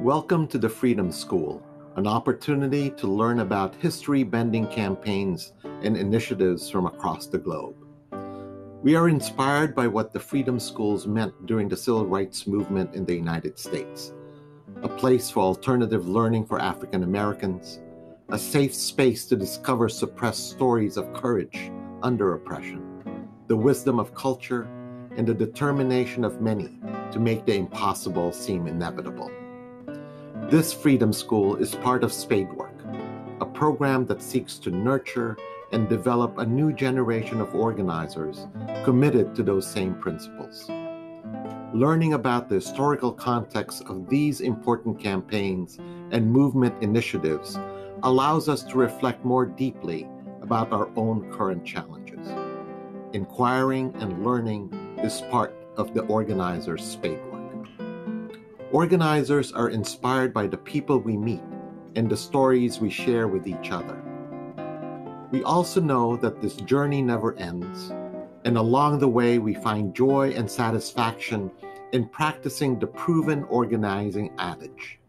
Welcome to the Freedom School, an opportunity to learn about history bending campaigns and initiatives from across the globe. We are inspired by what the Freedom Schools meant during the civil rights movement in the United States a place for alternative learning for African Americans, a safe space to discover suppressed stories of courage under oppression, the wisdom of culture, and the determination of many to make the impossible seem inevitable. This Freedom School is part of Spadework, a program that seeks to nurture and develop a new generation of organizers committed to those same principles. Learning about the historical context of these important campaigns and movement initiatives allows us to reflect more deeply about our own current challenges. Inquiring and learning is part of the organizer's spade work. Organizers are inspired by the people we meet and the stories we share with each other. We also know that this journey never ends, and along the way, we find joy and satisfaction in practicing the proven organizing adage.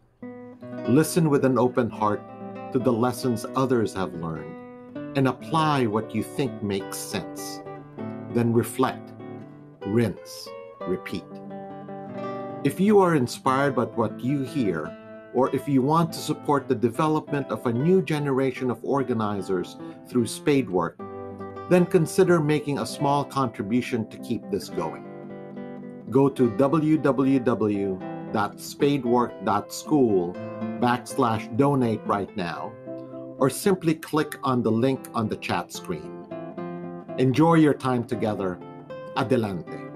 Listen with an open heart to the lessons others have learned and apply what you think makes sense. Then reflect, rinse, repeat. If you are inspired by what you hear, or if you want to support the development of a new generation of organizers through Spadework, then consider making a small contribution to keep this going. Go to www.spadework.school backslash donate right now or simply click on the link on the chat screen. Enjoy your time together. Adelante.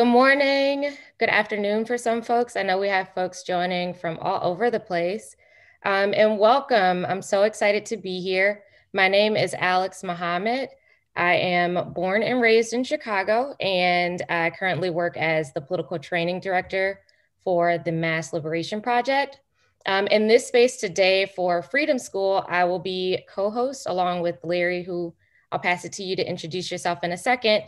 Good morning, good afternoon for some folks. I know we have folks joining from all over the place. Um, and welcome. I'm so excited to be here. My name is Alex Muhammad. I am born and raised in Chicago, and I currently work as the political training director for the Mass Liberation Project. Um, in this space today for Freedom School, I will be co host along with Larry, who I'll pass it to you to introduce yourself in a second.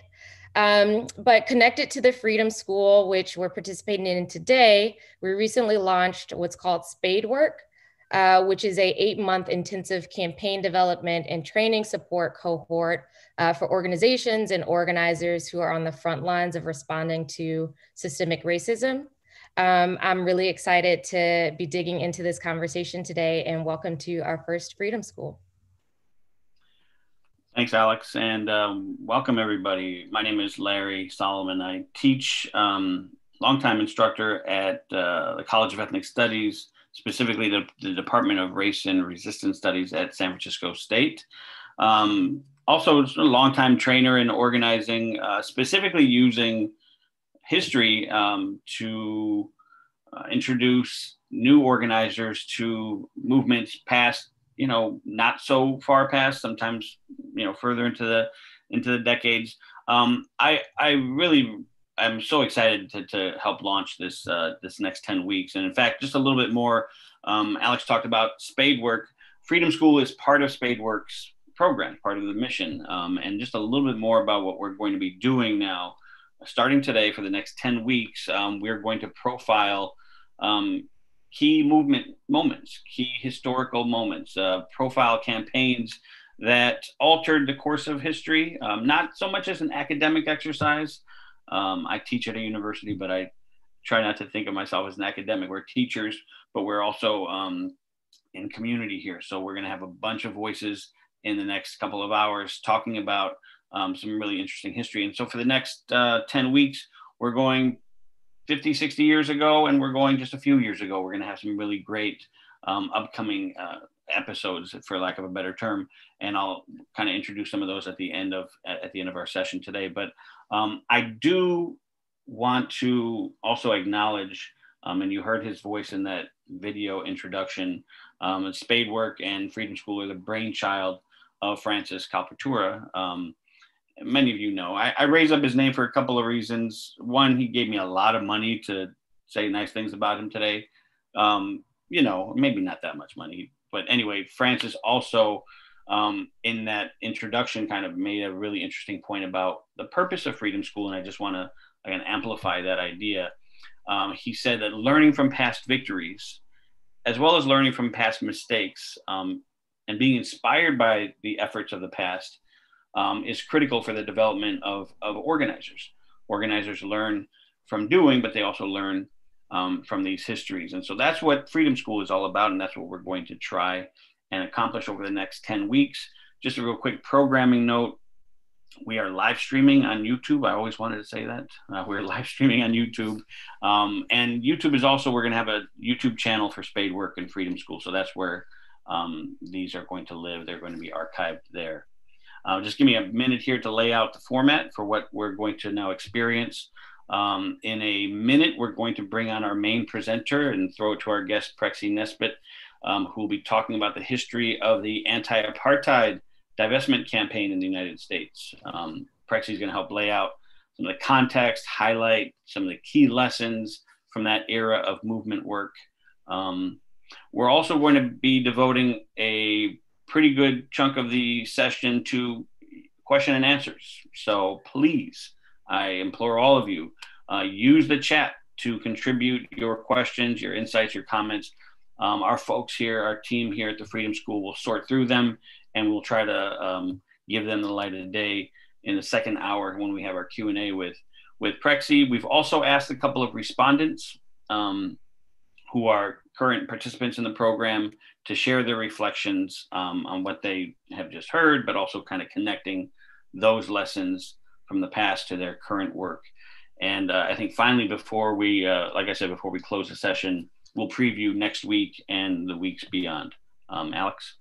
Um, but connected to the Freedom School, which we're participating in today, we recently launched what's called Spade Work, uh, which is a eight month intensive campaign development and training support cohort uh, for organizations and organizers who are on the front lines of responding to systemic racism. Um, I'm really excited to be digging into this conversation today and welcome to our first Freedom School. Thanks, Alex, and um, welcome everybody. My name is Larry Solomon. I teach um, longtime instructor at uh, the College of Ethnic Studies, specifically the, the, Department of Race and Resistance Studies at San Francisco State. Um, also, a longtime trainer in organizing, uh, specifically using history um, to uh, introduce new organizers to movements past you know not so far past sometimes you know further into the into the decades. Um, i i really i'm so excited to, to help launch this uh, this next 10 weeks. And in fact just a little bit more um, alex talked about spade work. Freedom school is part of spadeworks program part of the mission. Um, and just a little bit more about what we're going to be doing now starting today for the next 10 weeks. Um, we're going to profile um, key movement moments, key historical moments, uh, profile campaigns that altered the course of history, um, not so much as an academic exercise. Um, I teach at a university, but I try not to think of myself as an academic. We're teachers, but we're also um, in community here. So we're going to have a bunch of voices in the next couple of hours talking about um, some really interesting history. And so for the next uh, 10 weeks, we're going 50, 60 years ago, and we're going just a few years ago. We're going to have some really great um, upcoming uh, episodes, for lack of a better term, and I'll kind of introduce some of those at the end of at the end of our session today. But um, I do want to also acknowledge, um, and you heard his voice in that video introduction. Um, Spadework and Freedom School are the brainchild of Francis Calpatura. Um, many of you know. I, I raise up his name for a couple of reasons. One, he gave me a lot of money to say nice things about him today. Um, you know, maybe not that much money. But anyway, Francis also um, in that introduction kind of made a really interesting point about the purpose of Freedom School, and I just want to again amplify that idea. Um, he said that learning from past victories, as well as learning from past mistakes, um, and being inspired by the efforts of the past, um, is critical for the development of, of organizers. Organizers learn from doing, but they also learn um, from these histories. And so that's what Freedom School is all about, and that's what we're going to try and accomplish over the next 10 weeks. Just a real quick programming note we are live streaming on YouTube. I always wanted to say that. Uh, we're live streaming on YouTube. Um, and YouTube is also, we're going to have a YouTube channel for Spade Work and Freedom School. So that's where um, these are going to live. They're going to be archived there. Uh, just give me a minute here to lay out the format for what we're going to now experience. Um, in a minute, we're going to bring on our main presenter and throw it to our guest, Prexy Nesbitt, um, who will be talking about the history of the anti apartheid divestment campaign in the United States. Um, Prexy is going to help lay out some of the context, highlight some of the key lessons from that era of movement work. Um, we're also going to be devoting a pretty good chunk of the session to question and answers. So please, I implore all of you, uh, use the chat to contribute your questions, your insights, your comments. Um, our folks here, our team here at the Freedom School will sort through them and we'll try to um, give them the light of the day in the second hour when we have our Q&A with, with Prexy. We've also asked a couple of respondents um, who are current participants in the program to share their reflections um, on what they have just heard, but also kind of connecting those lessons from the past to their current work. And uh, I think finally, before we, uh, like I said, before we close the session, we'll preview next week and the weeks beyond. Um, Alex?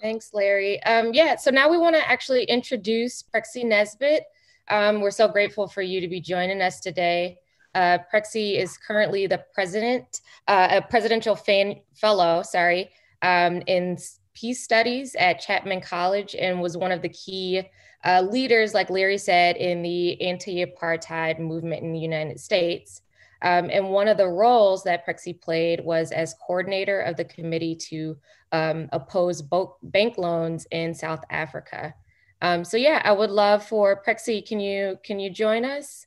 Thanks, Larry. Um, yeah, so now we want to actually introduce Prexy Nesbitt. Um, we're so grateful for you to be joining us today. Uh, Prexy is currently the president, uh, a presidential fan, fellow, sorry, um, in peace studies at Chapman College and was one of the key uh, leaders, like Larry said, in the anti-apartheid movement in the United States. Um, and one of the roles that Prexy played was as coordinator of the committee to um, oppose bank loans in South Africa. Um, so yeah, I would love for Prexy, can you, can you join us?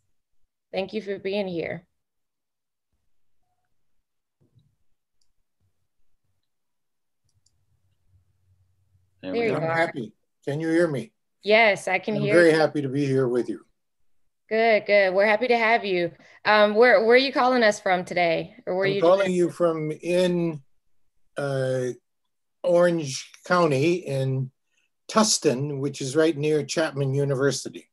Thank you for being here. There, there you I'm are. happy. Can you hear me? Yes, I can I'm hear. I'm very happy to be here with you. Good, good. We're happy to have you. Um, where where are you calling us from today, or where I'm you calling you from in uh, Orange County in Tustin, which is right near Chapman University.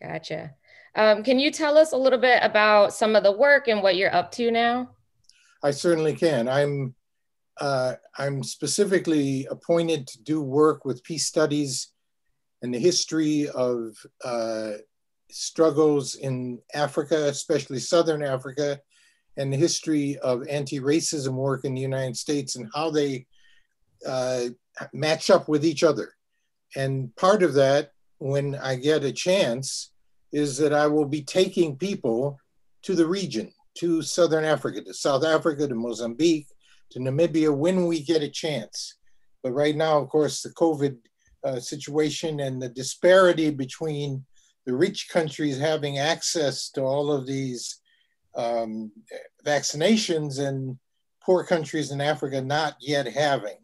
Gotcha. Um, can you tell us a little bit about some of the work and what you're up to now? I certainly can. I'm uh, I'm specifically appointed to do work with peace studies and the history of uh, struggles in Africa, especially Southern Africa, and the history of anti-racism work in the United States and how they uh, match up with each other. And part of that, when I get a chance, is that I will be taking people to the region, to Southern Africa, to South Africa, to Mozambique, to Namibia when we get a chance. But right now, of course, the COVID uh, situation and the disparity between the rich countries having access to all of these um, vaccinations and poor countries in Africa not yet having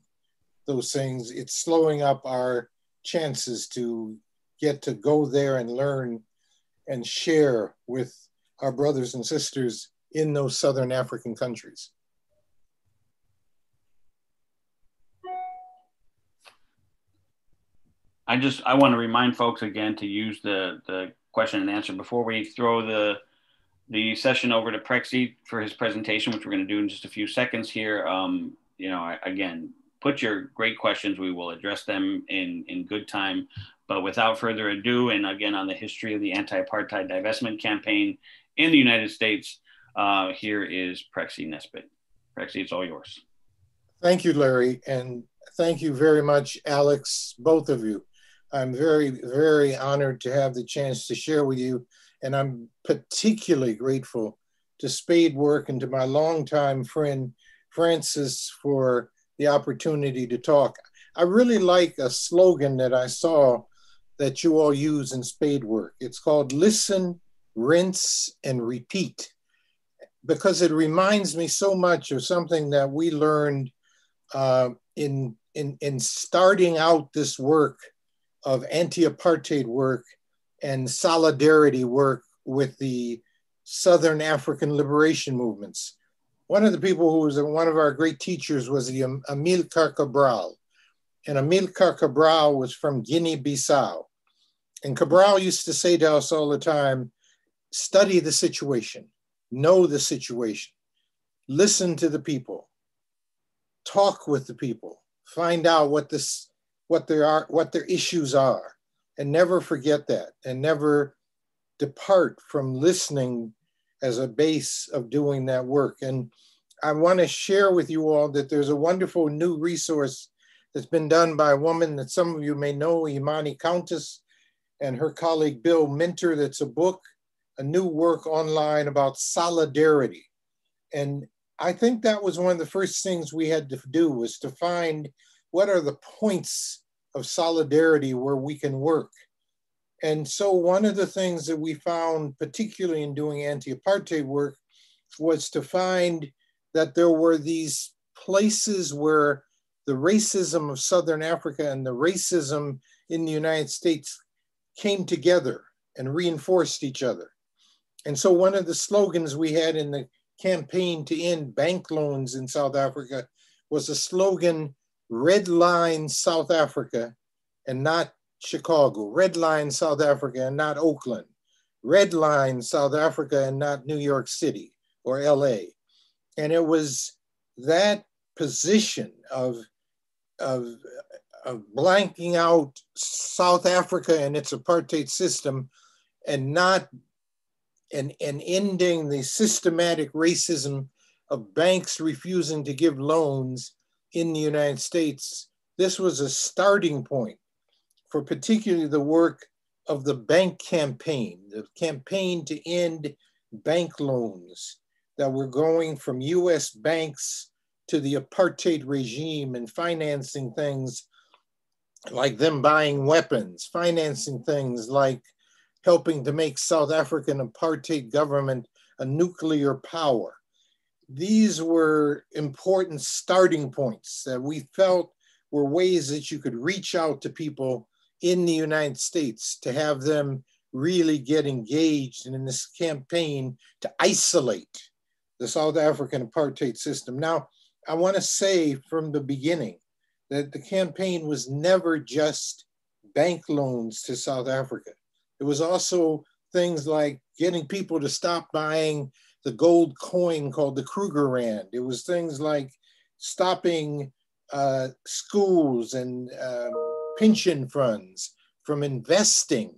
those things, it's slowing up our chances to get to go there and learn and share with our brothers and sisters in those Southern African countries. I just I want to remind folks again to use the the question and answer before we throw the the session over to Prexy for his presentation, which we're going to do in just a few seconds here. Um, you know, again, put your great questions. We will address them in in good time. But without further ado, and again on the history of the anti-apartheid divestment campaign in the United States, uh, here is Prexy Nesbitt. Prexy, it's all yours. Thank you, Larry, and thank you very much, Alex, both of you. I'm very, very honored to have the chance to share with you. And I'm particularly grateful to Spade Work and to my longtime friend, Francis, for the opportunity to talk. I really like a slogan that I saw that you all use in spade work. It's called listen, rinse, and repeat because it reminds me so much of something that we learned uh, in, in, in starting out this work of anti-apartheid work and solidarity work with the Southern African liberation movements. One of the people who was one of our great teachers was Amilcar Cabral. And Amilcar Cabral was from Guinea-Bissau. And Cabral used to say to us all the time, study the situation, know the situation, listen to the people, talk with the people, find out what this what there are what their issues are. And never forget that. And never depart from listening as a base of doing that work. And i want to share with you all that there's a wonderful new resource that's been done by a woman that some of you may know imani countess and her colleague bill minter that's a book a new work online about solidarity and i think that was one of the first things we had to do was to find what are the points of solidarity where we can work. And so one of the things that we found, particularly in doing anti-apartheid work, was to find that there were these places where the racism of Southern Africa and the racism in the United States came together and reinforced each other. And so one of the slogans we had in the campaign to end bank loans in South Africa was a slogan red line South Africa and not Chicago, red line South Africa and not Oakland, red line South Africa and not New York City or LA. And it was that position of, of, of blanking out South Africa and its apartheid system and not and, and ending the systematic racism of banks refusing to give loans in the United States, this was a starting point for particularly the work of the bank campaign, the campaign to end bank loans that were going from US banks to the apartheid regime and financing things like them buying weapons, financing things like helping to make South African apartheid government a nuclear power these were important starting points that we felt were ways that you could reach out to people in the United States to have them really get engaged in this campaign to isolate the South African apartheid system. Now, I want to say from the beginning that the campaign was never just bank loans to South Africa. It was also things like getting people to stop buying the gold coin called the Krugerrand. It was things like stopping uh, schools and uh, pension funds from investing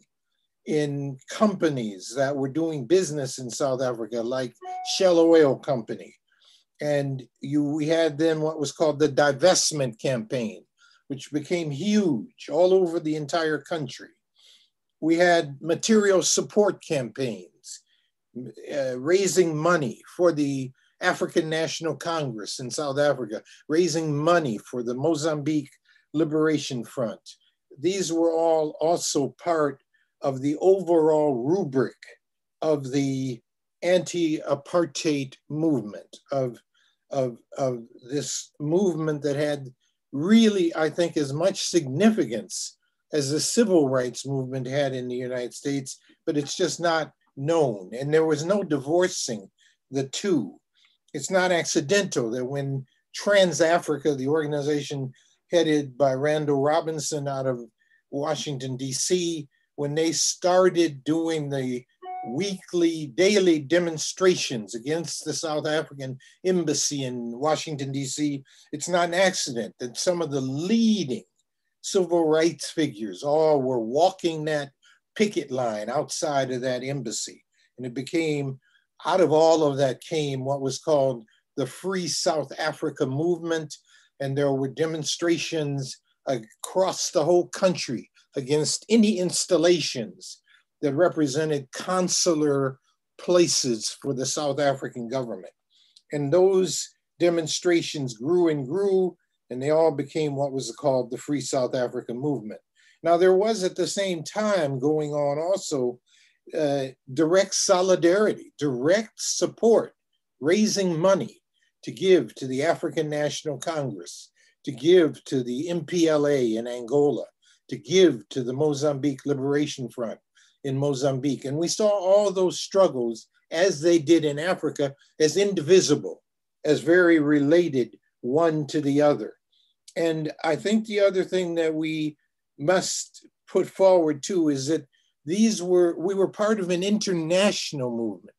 in companies that were doing business in South Africa, like Shell Oil Company. And you, we had then what was called the divestment campaign, which became huge all over the entire country. We had material support campaigns uh, raising money for the African National Congress in South Africa, raising money for the Mozambique Liberation Front. These were all also part of the overall rubric of the anti-apartheid movement, of, of, of this movement that had really, I think, as much significance as the civil rights movement had in the United States, but it's just not known, and there was no divorcing the two. It's not accidental that when Trans Africa, the organization headed by Randall Robinson out of Washington, D.C., when they started doing the weekly, daily demonstrations against the South African embassy in Washington, D.C., it's not an accident that some of the leading civil rights figures all were walking that picket line outside of that embassy. And it became, out of all of that came what was called the Free South Africa movement. And there were demonstrations across the whole country against any installations that represented consular places for the South African government. And those demonstrations grew and grew. and they all became what was called the Free South African Movement. Now, there was at the same time going on also uh, direct solidarity, direct support, raising money to give to the African National Congress, to give to the MPLA in Angola, to give to the Mozambique Liberation Front in Mozambique. And we saw all those struggles as they did in Africa as indivisible, as very related one to the other. And I think the other thing that we must put forward too is that these were, we were part of an international movement.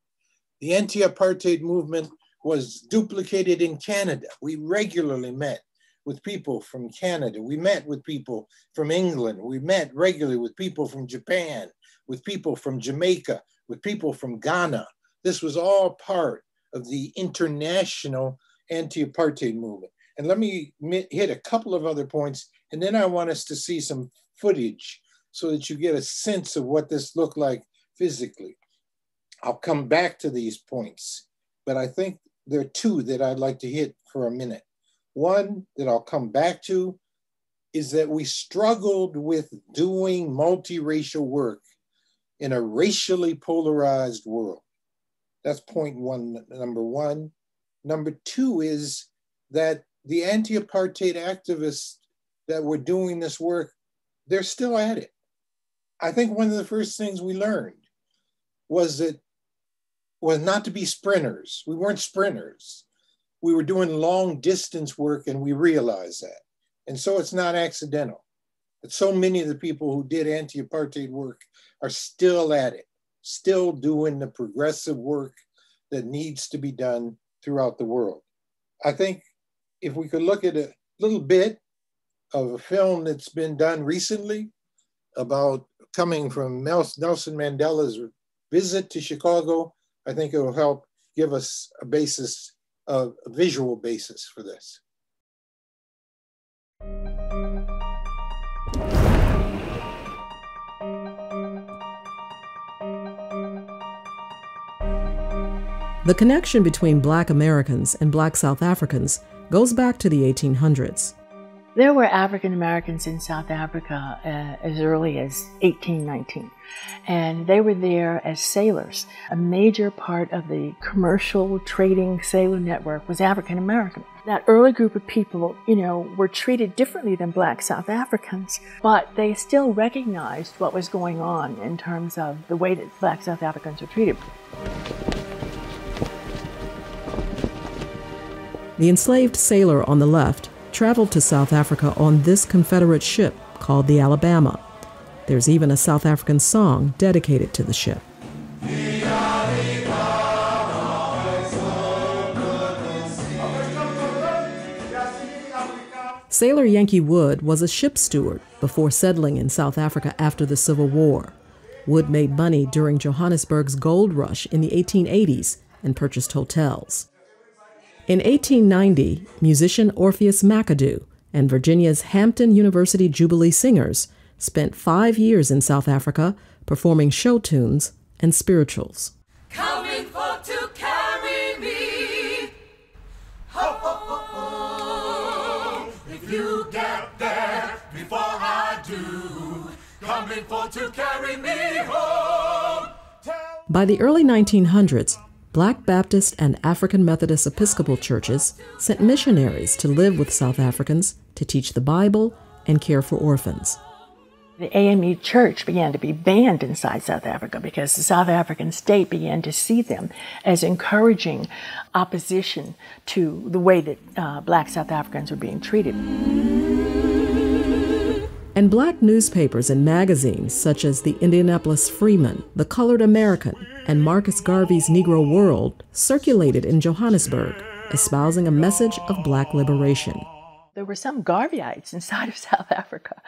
The anti apartheid movement was duplicated in Canada. We regularly met with people from Canada. We met with people from England. We met regularly with people from Japan, with people from Jamaica, with people from Ghana. This was all part of the international anti apartheid movement. And let me hit a couple of other points, and then I want us to see some footage so that you get a sense of what this looked like physically. I'll come back to these points, but I think there are two that I'd like to hit for a minute. One that I'll come back to is that we struggled with doing multiracial work in a racially polarized world. That's point one, number one. Number two is that the anti apartheid activists that were doing this work, they're still at it. I think one of the first things we learned was that was not to be sprinters. We weren't sprinters. We were doing long distance work and we realized that. And so it's not accidental. But so many of the people who did anti apartheid work are still at it, still doing the progressive work that needs to be done throughout the world. I think if we could look at a little bit of a film that's been done recently about coming from Nelson Mandela's visit to Chicago, I think it will help give us a basis, a visual basis for this. The connection between black Americans and black South Africans goes back to the 1800s. There were African Americans in South Africa uh, as early as 1819, and they were there as sailors. A major part of the commercial trading sailor network was African American. That early group of people, you know, were treated differently than black South Africans, but they still recognized what was going on in terms of the way that black South Africans were treated. The enslaved sailor on the left traveled to South Africa on this Confederate ship called the Alabama. There's even a South African song dedicated to the ship. Sailor Yankee Wood was a ship steward before settling in South Africa after the Civil War. Wood made money during Johannesburg's gold rush in the 1880s and purchased hotels. In 1890, musician Orpheus McAdoo and Virginia's Hampton University Jubilee Singers spent five years in South Africa performing show tunes and spirituals. Coming for to carry me home. If you get there before I do, coming for to carry me home. By the early 1900s, Black Baptist and African Methodist Episcopal churches sent missionaries to live with South Africans to teach the Bible and care for orphans. The AME church began to be banned inside South Africa because the South African state began to see them as encouraging opposition to the way that uh, black South Africans were being treated. And black newspapers and magazines such as the Indianapolis Freeman, the Colored American, and Marcus Garvey's Negro World circulated in Johannesburg, espousing a message of black liberation. There were some Garveyites inside of South Africa,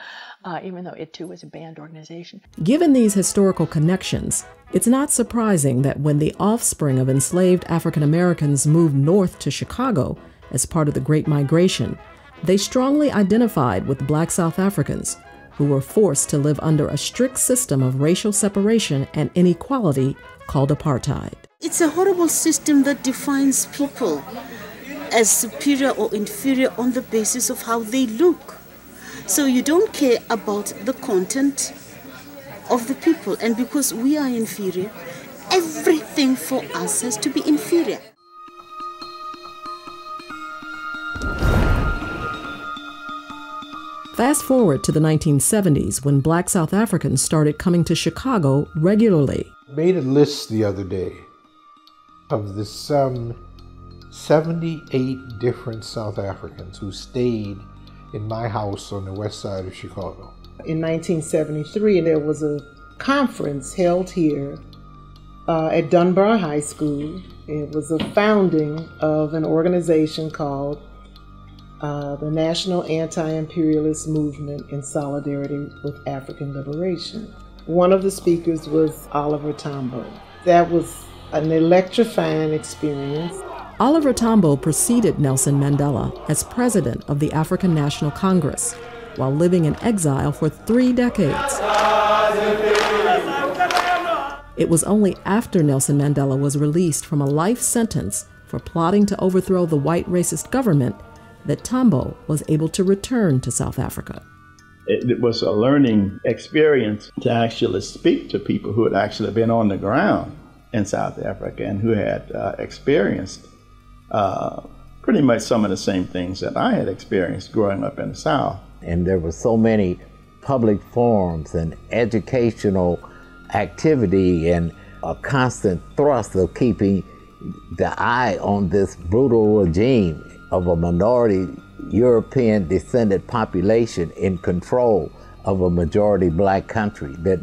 uh, even though it too was a banned organization. Given these historical connections, it's not surprising that when the offspring of enslaved African Americans moved north to Chicago as part of the Great Migration, they strongly identified with black South Africans who were forced to live under a strict system of racial separation and inequality called apartheid. It's a horrible system that defines people. as superior or inferior on the basis of how they look. So you don't care about the content of the people. And because we are inferior, everything for us has to be inferior. Fast forward to the 1970s when black South Africans started coming to Chicago regularly. Made a list the other day of the some 78 different South Africans who stayed in my house on the west side of Chicago. In 1973, there was a conference held here uh, at Dunbar High School. It was a founding of an organization called uh, the National Anti Imperialist Movement in Solidarity with African Liberation. One of the speakers was Oliver Tambo. That was an electrifying experience. Oliver Tambo preceded Nelson Mandela as president of the African National Congress while living in exile for three decades. It was only after Nelson Mandela was released from a life sentence for plotting to overthrow the white racist government that Tambo was able to return to South Africa. It was a learning experience to actually speak to people who had actually been on the ground in South Africa and who had uh, experienced uh, pretty much some of the same things that I had experienced growing up in the South. And there were so many public forums and educational activity and a constant thrust of keeping the eye on this brutal regime of a minority European descended population in control of a majority black country that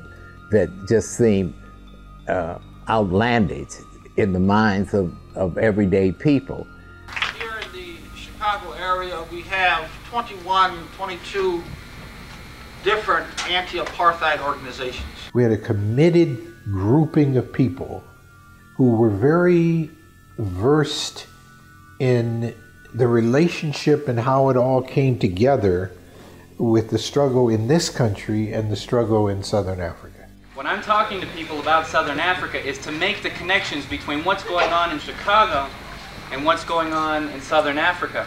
that just seemed uh, outlandish in the minds of, of everyday people. Here in the Chicago area, we have 21, 22 different anti-apartheid organizations. We had a committed grouping of people who were very versed in the relationship and how it all came together with the struggle in this country and the struggle in Southern Africa. When I'm talking to people about Southern Africa is to make the connections between what's going on in Chicago and what's going on in Southern Africa.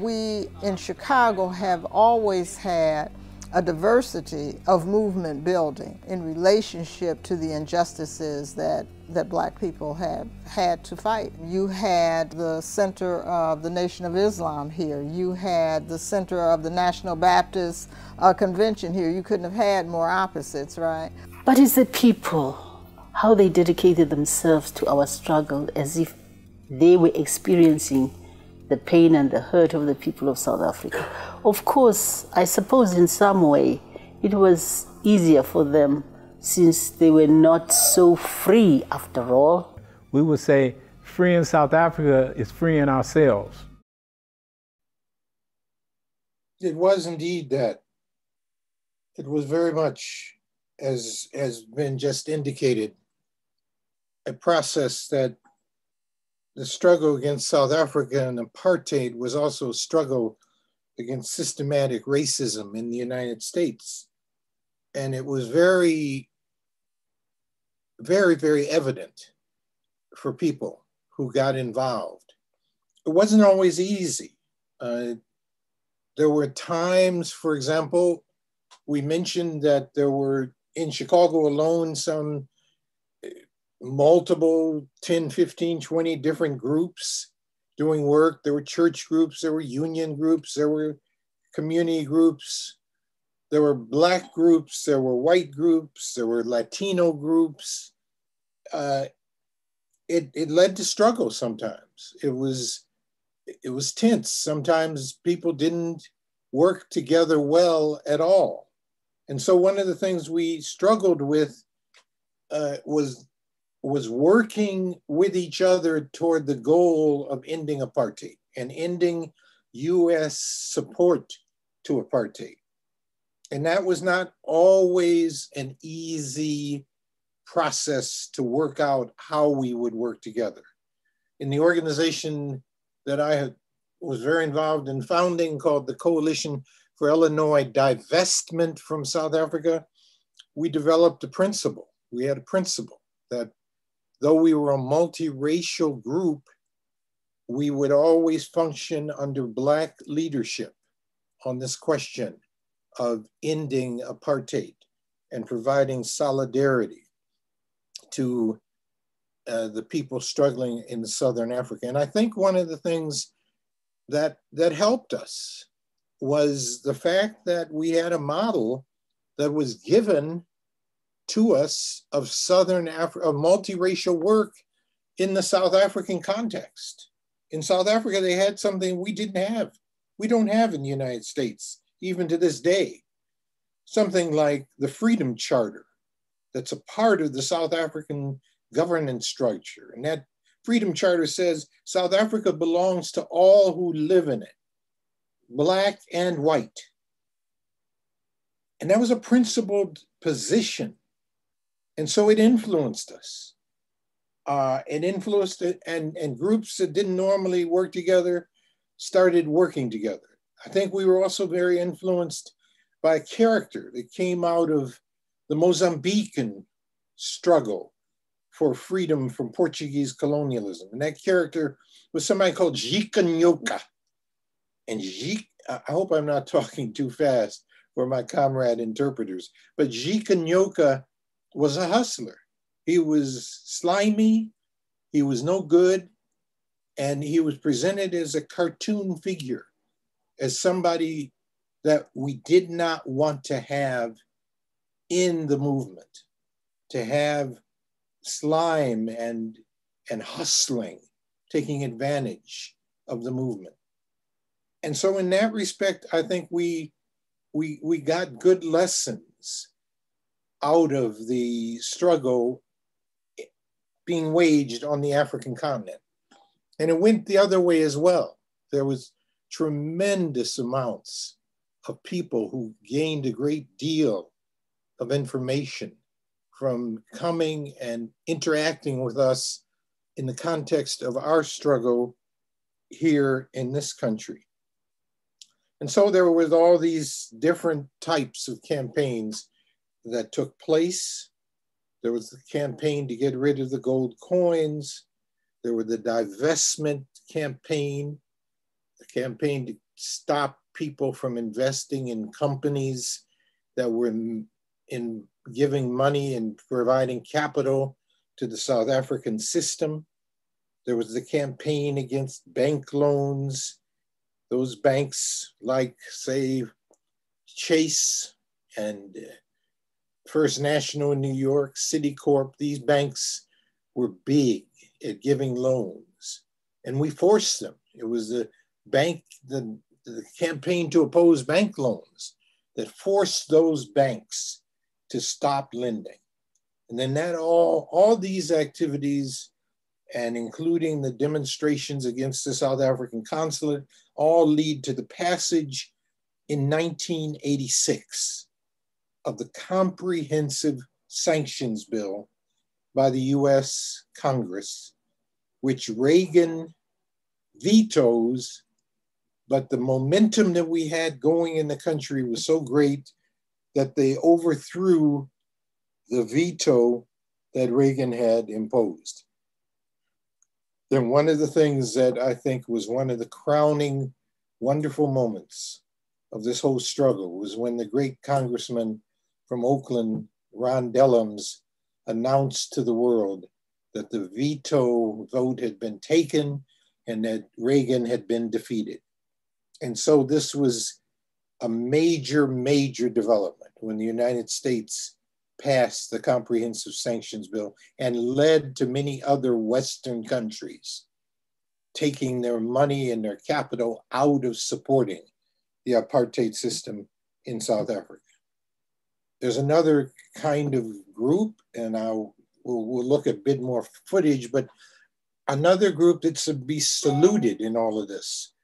We in Chicago have always had a diversity of movement building in relationship to the injustices that, that black people have had to fight. You had the center of the Nation of Islam here. You had the center of the National Baptist uh, Convention here. You couldn't have had more opposites, right? But it's the people, how they dedicated themselves to our struggle as if they were experiencing the pain and the hurt of the people of South Africa. Of course, I suppose in some way it was easier for them since they were not so free after all. We would say freeing South Africa is freeing ourselves. It was indeed that. It was very much, as has been just indicated, a process that the struggle against South Africa and apartheid was also a struggle against systematic racism in the United States. And it was very, very, very evident for people who got involved. It wasn't always easy. Uh, there were times, for example, we mentioned that there were in Chicago alone some multiple 10, 15, 20 different groups doing work. There were church groups, there were union groups, there were community groups, there were Black groups, there were white groups, there were Latino groups. Uh, it, it led to struggle sometimes. It was it was tense. Sometimes people didn't work together well at all. And so one of the things we struggled with uh, was was working with each other toward the goal of ending apartheid and ending US support to apartheid. And that was not always an easy process to work out how we would work together. In the organization that I had, was very involved in founding called the Coalition for Illinois Divestment from South Africa, we developed a principle. We had a principle that though we were a multiracial group, we would always function under Black leadership on this question of ending apartheid and providing solidarity to uh, the people struggling in Southern Africa. And I think one of the things that, that helped us was the fact that we had a model that was given to us of Southern Africa, of multiracial work in the South African context. In South Africa, they had something we didn't have. We don't have in the United States, even to this day. Something like the Freedom Charter, that's a part of the South African governance structure. And that Freedom Charter says South Africa belongs to all who live in it, Black and white. And that was a principled position. And so it influenced us. Uh, it influenced it, and, and groups that didn't normally work together started working together. I think we were also very influenced by a character that came out of the Mozambican struggle for freedom from Portuguese colonialism. And that character was somebody called Xiconhoca. And Zica, I hope I'm not talking too fast for my comrade interpreters, but Xiconhoca was a hustler. He was slimy, he was no good, and he was presented as a cartoon figure, as somebody that we did not want to have in the movement, to have slime and, and hustling, taking advantage of the movement. And so in that respect, I think we, we, we got good lessons out of the struggle being waged on the African continent. And it went the other way as well. There was tremendous amounts of people who gained a great deal of information from coming and interacting with us in the context of our struggle here in this country. And so there was all these different types of campaigns that took place. There was the campaign to get rid of the gold coins. There were the divestment campaign, the campaign to stop people from investing in companies that were in, in giving money and providing capital to the South African system. There was the campaign against bank loans. Those banks, like, say, Chase and First National in New York, Citicorp, these banks were big at giving loans. And we forced them. It was the bank, the, the campaign to oppose bank loans that forced those banks to stop lending. And then that all, all these activities and including the demonstrations against the South African consulate all lead to the passage in 1986 of the Comprehensive Sanctions Bill by the US Congress, which Reagan vetoes, but the momentum that we had going in the country was so great that they overthrew the veto that Reagan had imposed. Then, one of the things that I think was one of the crowning wonderful moments of this whole struggle was when the great congressman from Oakland, Ron Dellums, announced to the world that the veto vote had been taken and that Reagan had been defeated. And so this was a major, major development when the United States passed the Comprehensive Sanctions Bill and led to many other Western countries taking their money and their capital out of supporting the apartheid system in South Africa. There's another kind of group, and I'll we'll, we'll look at a bit more footage, but another group that's to be saluted in all of this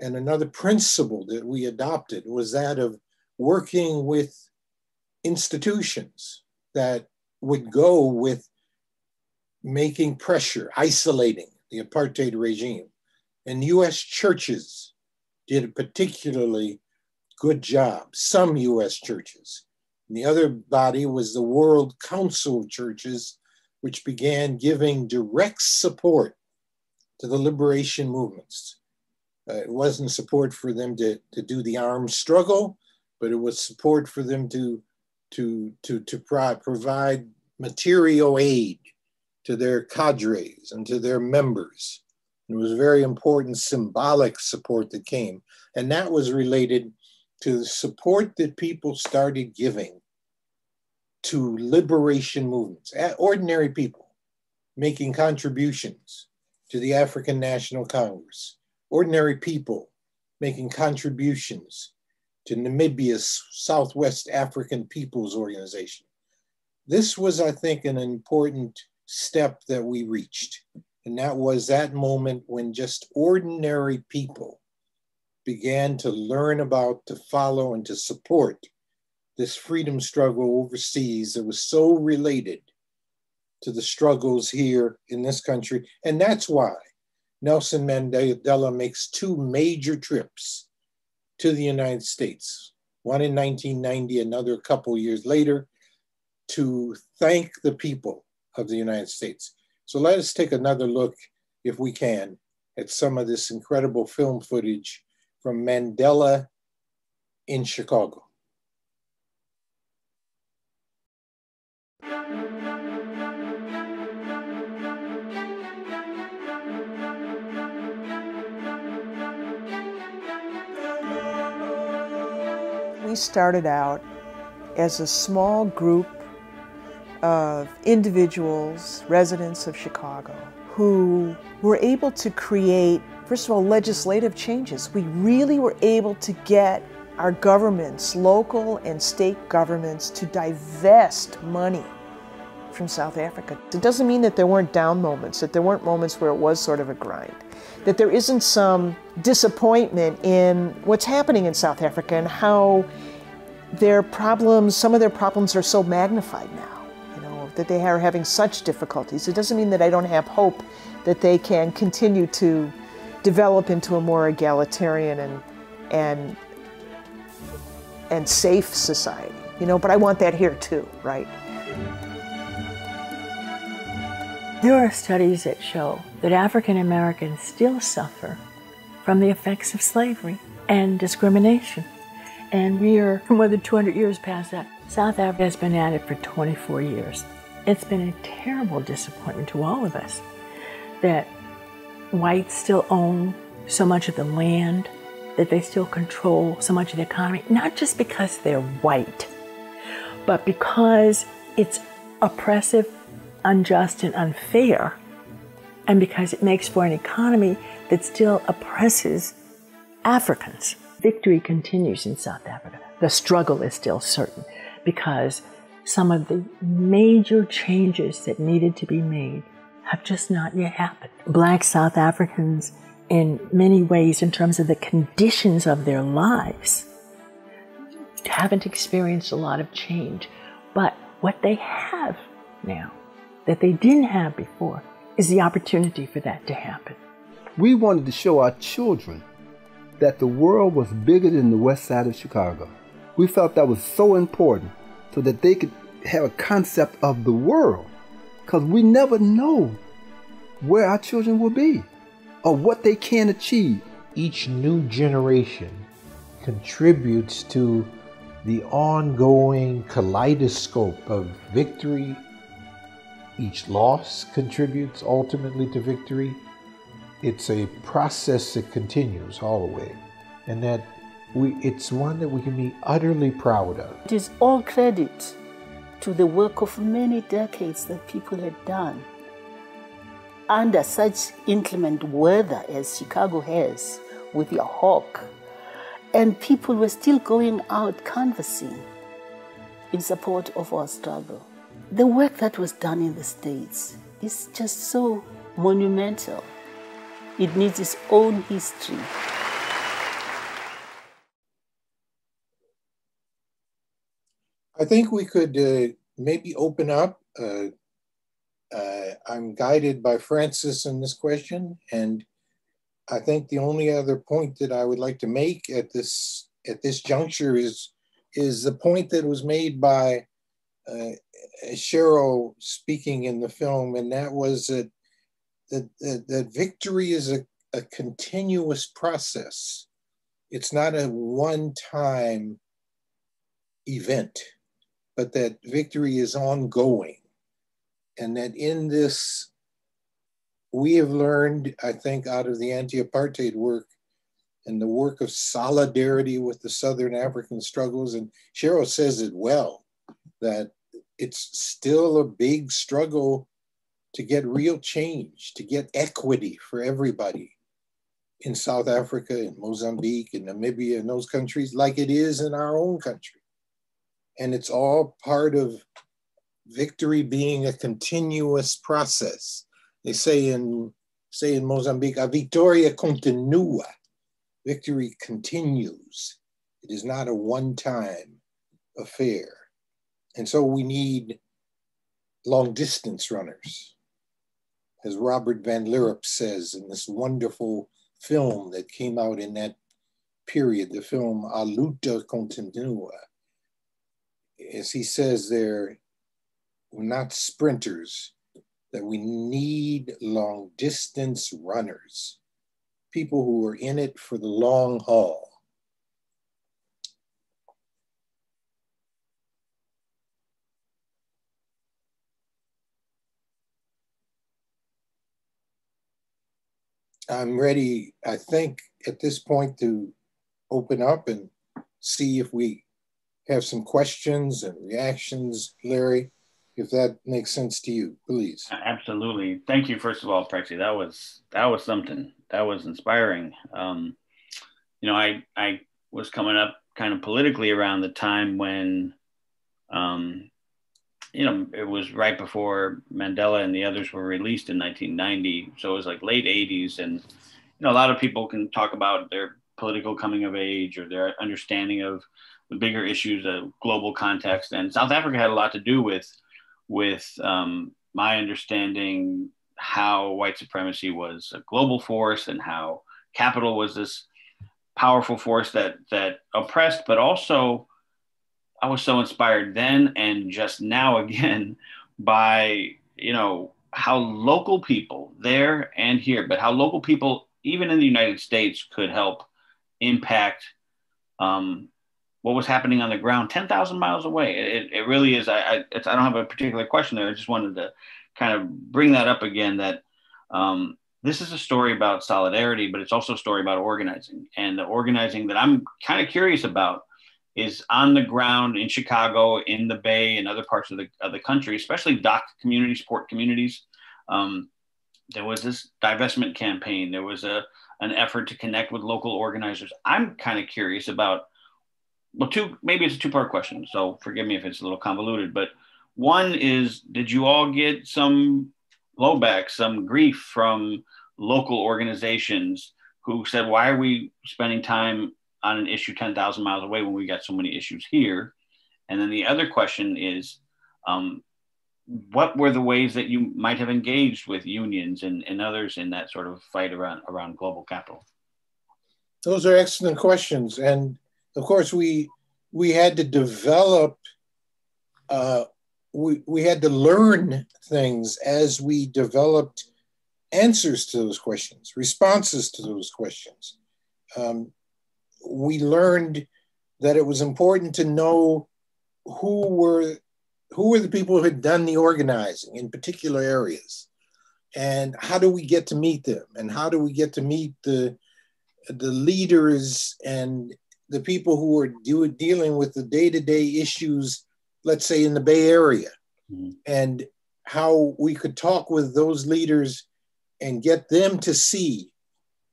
and another principle that we adopted was that of working with institutions that would go with making pressure, isolating the apartheid regime. And US churches did a particularly good job, some US churches. And the other body was the World Council of Churches, which began giving direct support to the liberation movements. Uh, it wasn't support for them to, to do the armed struggle, but it was support for them to, to, to, to pro- provide material aid to their cadres and to their members. It was very important symbolic support that came. And that was related to the support that people started giving to liberation movements, ordinary people making contributions to the African National Congress, ordinary people making contributions to Namibia's Southwest African Peoples Organization. This was, I think, an important step that we reached. And that was that moment when just ordinary people began to learn about, to follow, and to support this freedom struggle overseas that was so related to the struggles here in this country. And that's why Nelson Mandela makes two major trips to the United States, one in 1990, another a couple years later, to thank the people of the United States. So let us take another look, if we can, at some of this incredible film footage from Mandela in Chicago. We started out as a small group of individuals, residents of Chicago, who were able to create, first of all, legislative changes. We really were able to get our governments, local and state governments, to divest money from South Africa. It doesn't mean that there weren't down moments, that there weren't moments where it was sort of a grind, that there isn't some disappointment in what's happening in South Africa and how their problems, some of their problems are so magnified now you know, that they are having such difficulties. It doesn't mean that I don't have hope that they can continue to develop into a more egalitarian and and and safe society. You know, but I want that here too, right? There are studies that show that African Americans still suffer from the effects of slavery and discrimination. And we are more than 200 years past that. South Africa has been at it for 24 years. It's been a terrible disappointment to all of us that whites still own so much of the land, that they still control so much of the economy, not just because they're white, but because it's oppressive, unjust, and unfair, and because it makes for an economy that still oppresses Africans. Victory continues in South Africa. The struggle is still certain because some of the major changes that needed to be made have just not yet happened. Black South Africans, in many ways, in terms of the conditions of their lives, haven't experienced a lot of change. But what they have now, that they didn't have before, is the opportunity for that to happen. We wanted to show our children that the world was bigger than the west side of Chicago. We felt that was so important so that they could have a concept of the world. Because we never know where our children will be or what they can achieve. Each new generation contributes to the ongoing kaleidoscope of victory. Each loss contributes ultimately to victory. It's a process that continues all the way. And that we, it's one that we can be utterly proud of. It is all credit to the work of many decades that people had done. Under such inclement weather as Chicago has, with your hawk, and people were still going out canvassing in support of our struggle. The work that was done in the States is just so monumental. It needs its own history. I think we could uh, maybe open up. Uh, uh, I'm guided by Francis in this question, and I think the only other point that I would like to make at this at this juncture is is the point that was made by uh, Cheryl speaking in the film, and that was that that, that, that victory is a, a continuous process. It's not a one time event, but that victory is ongoing. And that in this, we have learned, I think, out of the anti apartheid work and the work of solidarity with the Southern African struggles. And Cheryl says it well that it's still a big struggle to get real change, to get equity for everybody in South Africa, in Mozambique, in Namibia, in those countries, like it is in our own country. And it's all part of victory being a continuous process. They say in say in Mozambique, a victoria continua. Victory continues. It is not a one-time affair. And so we need long distance runners. As Robert Van Lierop says in this wonderful film that came out in that period, the film A Luta Continua. As he says there, we're not sprinters, that we need long distance runners, people who are in it for the long haul. I'm ready, I think, at this point to open up and see if we have some questions and reactions, Larry, if that makes sense to you, please. Absolutely. Thank you, first of all, Prexy. That was that was something. That was inspiring. Um, you know, I I was coming up kind of politically around the time when um, you know, it was right before Mandela and the others were released in 1990. So it was like late 80s. And, you know, a lot of people can talk about their political coming of age or their understanding of the bigger issues of global context. And South Africa had a lot to do with, with um, my understanding how white supremacy was a global force and how capital was this powerful force that, that oppressed, but also I was so inspired then and just now again by, you know, how local people there and here, but how local people, even in the United States, could help impact um, what was happening on the ground 10,000 miles away. It, it really is. I, I, I, don't have a particular question there. I just wanted to kind of bring that up again that um, this is a story about solidarity, but it's also a story about organizing. And the organizing that I'm kind of curious about is on the ground in Chicago, in the Bay, and other parts of the, of the country, especially dock communities, port communities. Um, there was this divestment campaign. There was a an effort to connect with local organizers. I'm kind of curious about well, two maybe it's a two part question. So forgive me if it's a little convoluted, but one is, did you all get some blowback, some grief from local organizations who said, why are we spending time on an issue 10,000 miles away when we got so many issues here? And then the other question is, um, what were the ways that you might have engaged with unions and, and others in that sort of fight around, around global capital? Those are excellent questions. And of course, we, we had to develop, uh, we, we had to learn things as we developed answers to those questions, responses to those questions. Um, we learned that it was important to know who were who were the people who had done the organizing in particular areas and how do we get to meet them and how do we get to meet the the leaders and the people who are do, dealing with the day-to-day issues let's say in the bay area mm-hmm. and how we could talk with those leaders and get them to see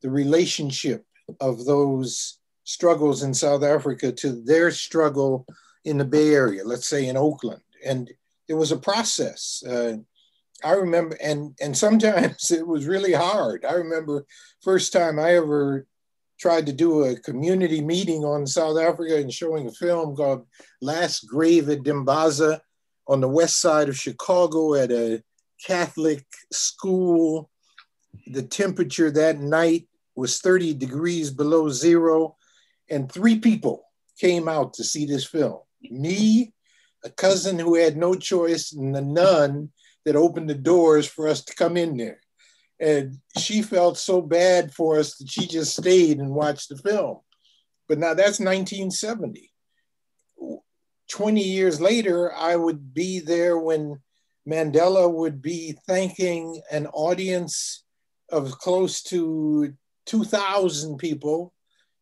the relationship of those struggles in South Africa to their struggle in the Bay Area, let's say in Oakland. And it was a process. Uh, I remember, and and sometimes it was really hard. I remember first time I ever tried to do a community meeting on South Africa and showing a film called Last Grave at Dimbaza on the west side of Chicago at a Catholic school. The temperature that night was 30 degrees below zero and three people came out to see this film me, a cousin who had no choice, and the nun that opened the doors for us to come in there. And she felt so bad for us that she just stayed and watched the film. But now that's 1970. 20 years later, I would be there when Mandela would be thanking an audience of close to 2,000 people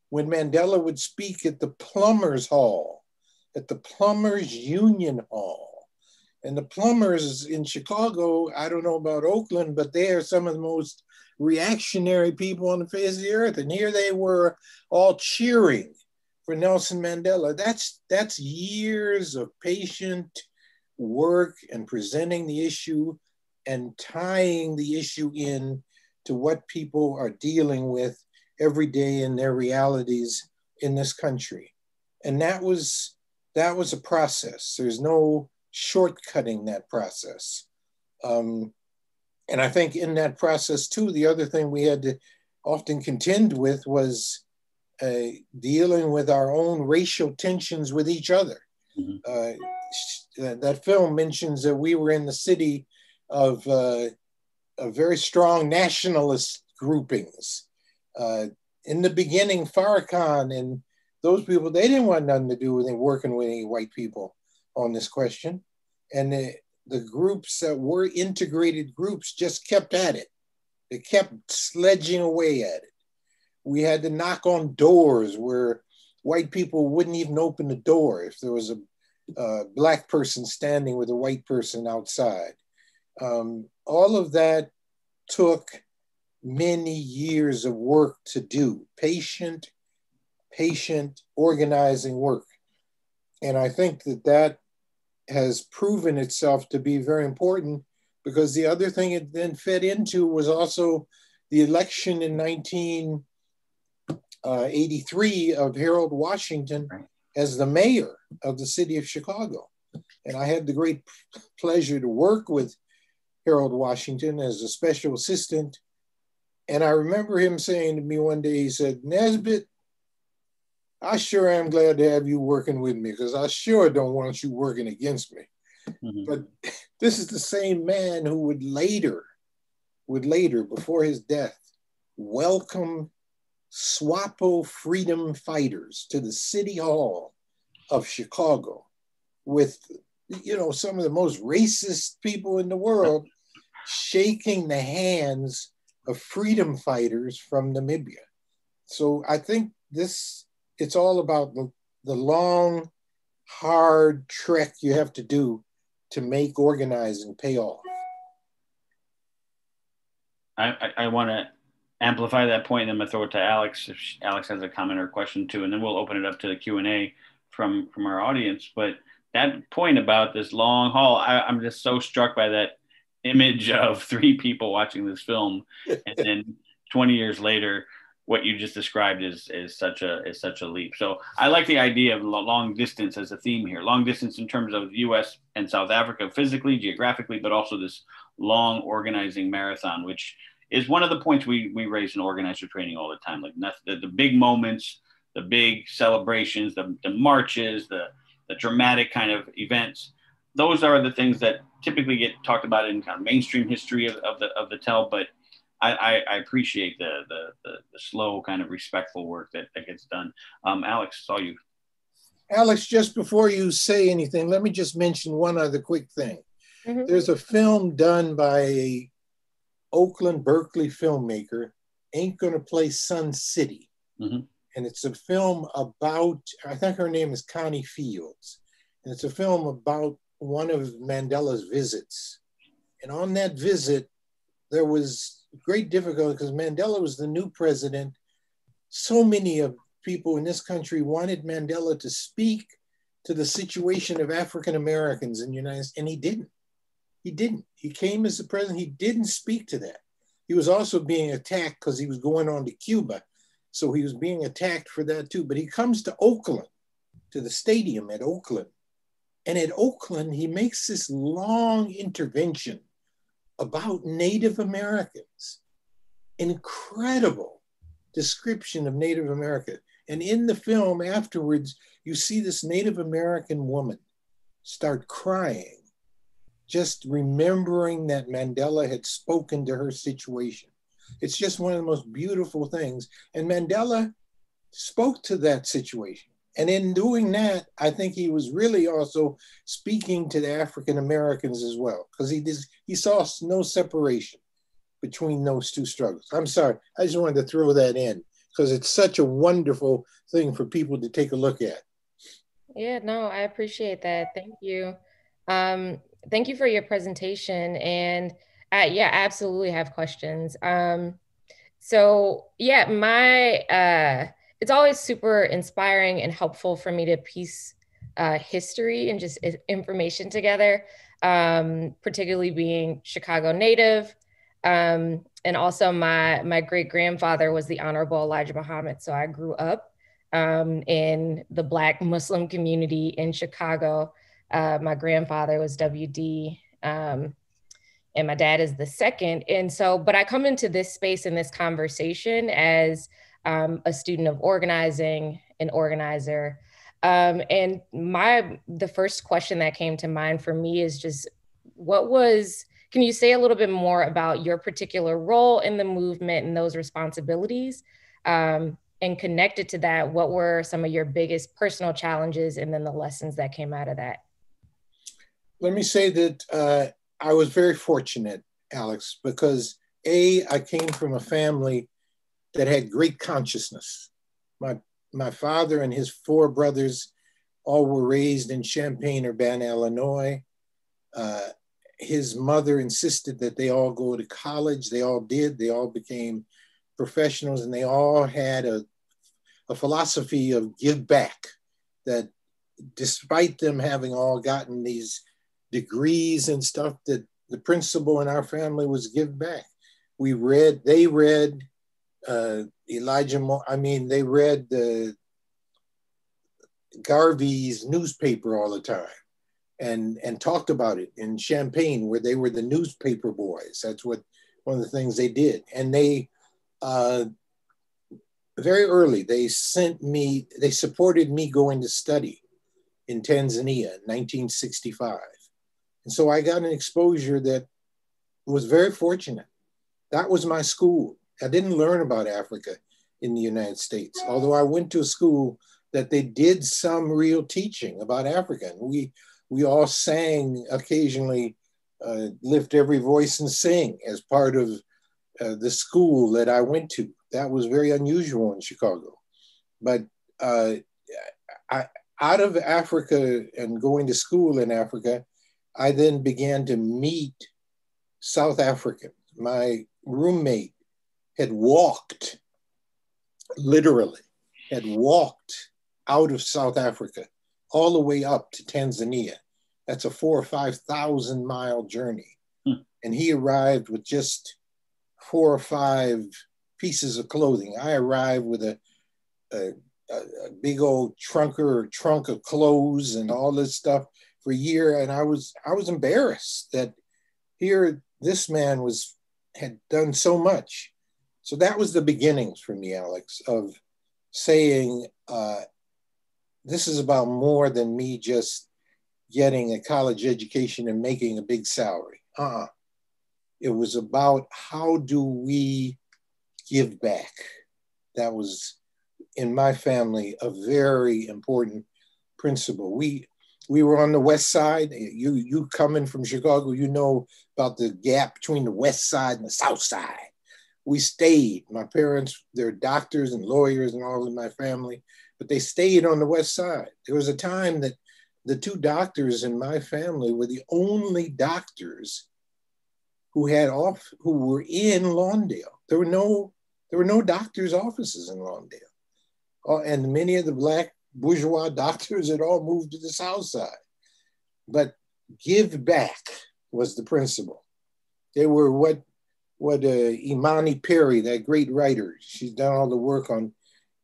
when Mandela would speak at the Plumbers Hall, at the Plumbers Union Hall. And the plumbers in Chicago, I don't know about Oakland, but they are some of the most reactionary people on the face of the earth. And here they were all cheering for Nelson Mandela. That's that's years of patient work and presenting the issue and tying the issue in to what people are dealing with every day in their realities in this country. And that was that was a process. There's no shortcutting that process. Um, and I think in that process too, the other thing we had to often contend with was uh, dealing with our own racial tensions with each other. Mm-hmm. Uh, that film mentions that we were in the city of uh, very strong nationalist groupings. Uh, in the beginning, Farrakhan and those people, they didn't want nothing to do with working with any white people on this question. And the, the groups that were integrated groups just kept at it. They kept sledging away at it. We had to knock on doors where white people wouldn't even open the door if there was a, a black person standing with a white person outside. Um, all of that took many years of work to do, patient, patient organizing work. And I think that that has proven itself to be very important because the other thing it then fed into was also the election in 1983 uh, of Harold Washington as the mayor of the city of Chicago. And I had the great pleasure to work with Harold Washington as a special assistant. And I remember him saying to me one day, he said, Nesbitt, I sure am glad to have you working with me because I sure don't want you working against me. Mm-hmm. But this is the same man who would later, would later, before his death, welcome SWAPO freedom fighters to the city hall of Chicago with, you know, some of the most racist people in the world shaking the hands of freedom fighters from Namibia. So I think this it's all about the, the long, hard trek you have to do to make organizing pay off. I, I, I want to amplify that point, and then I'm gonna throw it to Alex if she, Alex has a comment or question too, and then we'll open it up to the Q and A from from our audience. But that point about this long haul, I, I'm just so struck by that image of three people watching this film, and then 20 years later, what you just described is is such a is such a leap. So I like the idea of long distance as a theme here. Long distance in terms of U.S. and South Africa physically, geographically, but also this long organizing marathon, which is one of the points we we raise in organizer training all the time. Like the, the big moments, the big celebrations, the, the marches, the the dramatic kind of events. Those are the things that typically get talked about in kind of mainstream history of, of the of the tell, but I, I, appreciate the, the, the the slow kind of respectful work that, that gets done. Um, Alex, saw you. Alex, just before you say anything, let me just mention one other quick thing. Mm-hmm. There's a film done by a Oakland Berkeley filmmaker, Ain't Gonna Play Sun City. Mm-hmm. And it's a film about, I think her name is Connie Fields. And it's a film about one of Mandela's visits. And on that visit, there was great difficulty because Mandela was the new president. So many of people in this country wanted Mandela to speak to the situation of African Americans in the United States, and he didn't. He didn't. He came as the president. He didn't speak to that. He was also being attacked because he was going on to Cuba. So he was being attacked for that too. But he comes to Oakland, to the stadium at Oakland. And at Oakland, he makes this long intervention about Native Americans. Incredible description of Native America. And in the film afterwards, you see this Native American woman start crying, just remembering that Mandela had spoken to her situation. It's just one of the most beautiful things. And Mandela spoke to that situation. And in doing that, I think he was really also speaking to the African Americans as well, because he did, he saw no separation between those two struggles. I'm sorry, I just wanted to throw that in because it's such a wonderful thing for people to take a look at. Yeah, no, I appreciate that. Thank you. Um, thank you for your presentation. And uh, yeah, I absolutely have questions. Um, so yeah, my uh, it's always super inspiring and helpful for me to piece uh, history and just information together. Um, particularly being Chicago native, um, and also my my great grandfather was the Honorable Elijah Muhammad. So I grew up um, in the Black Muslim community in Chicago. Uh, my grandfather was WD, um, and my dad is the second. And so, but I come into this space in this conversation as um, a student of organizing, an organizer. Um, and my the first question that came to mind for me is just what was can you say a little bit more about your particular role in the movement and those responsibilities? Um, and connected to that, what were some of your biggest personal challenges and then the lessons that came out of that? Let me say that uh, I was very fortunate, Alex, because A, I came from a family that had great consciousness. My, my father and his four brothers all were raised in Champaign, Urbana, Illinois. Uh, his mother insisted that they all go to college. They all did. They all became professionals and they all had a, a philosophy of give back that despite them having all gotten these degrees and stuff that the principle in our family was give back. We read, they read uh, Elijah, Mo- I mean, they read the Garvey's newspaper all the time and and talked about it in Champaign, where they were the newspaper boys. That's what one of the things they did, and they uh, very early they sent me, they supported me going to study in Tanzania, in 1965, and so I got an exposure that was very fortunate. That was my school. I didn't learn about Africa in the United States, although I went to a school that they did some real teaching about Africa. And we we all sang occasionally, uh, lift every voice and sing as part of uh, the school that I went to. That was very unusual in Chicago. But uh, I, out of Africa and going to school in Africa, I then began to meet South Africans. My roommate had walked, literally, had walked out of South Africa all the way up to Tanzania. That's a four or 5,000 mile journey. Hmm. And he arrived with just four or five pieces of clothing. I arrived with a, a, a big old trunker trunk of clothes and all this stuff for a year. And I was, I was embarrassed that here this man was, had done so much. So that was the beginnings for me, Alex, of saying, uh, this is about more than me just getting a college education and making a big salary. Uh-uh. It was about how do we give back. That was in my family a very important principle. We we were on the west side. You you coming from Chicago, you know about the gap between the west side and the south side. We stayed. My parents, they're doctors and lawyers and all in my family but they stayed on the west side. There was a time that the two doctors in my family were the only doctors who had off who were in Lawndale. There were no there were no doctors' offices in Lawndale, uh, and many of the black bourgeois doctors had all moved to the south side. But give back was the principle. They were what what uh, Imani Perry, that great writer, she's done all the work on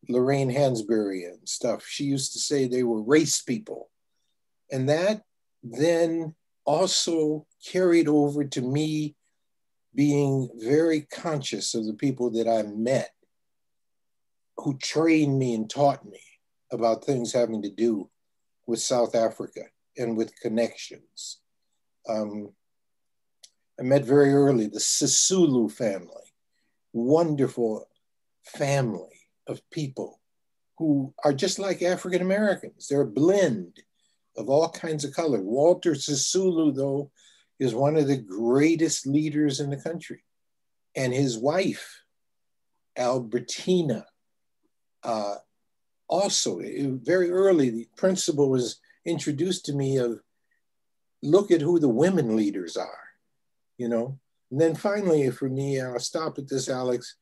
Lorraine Hansberry and stuff, she used to say they were race people. And that then also carried over to me being very conscious of the people that I met who trained me and taught me about things having to do with South Africa and with connections. Um, I met very early the Sisulu family, wonderful family of people who are just like African Americans. They're a blend of all kinds of color. Walter Sisulu, though, is one of the greatest leaders in the country. And his wife, Albertina, uh, also very early, the principal was introduced to me of look at who the women leaders are, you know. And then finally, for me, I'll stop at this, Alex.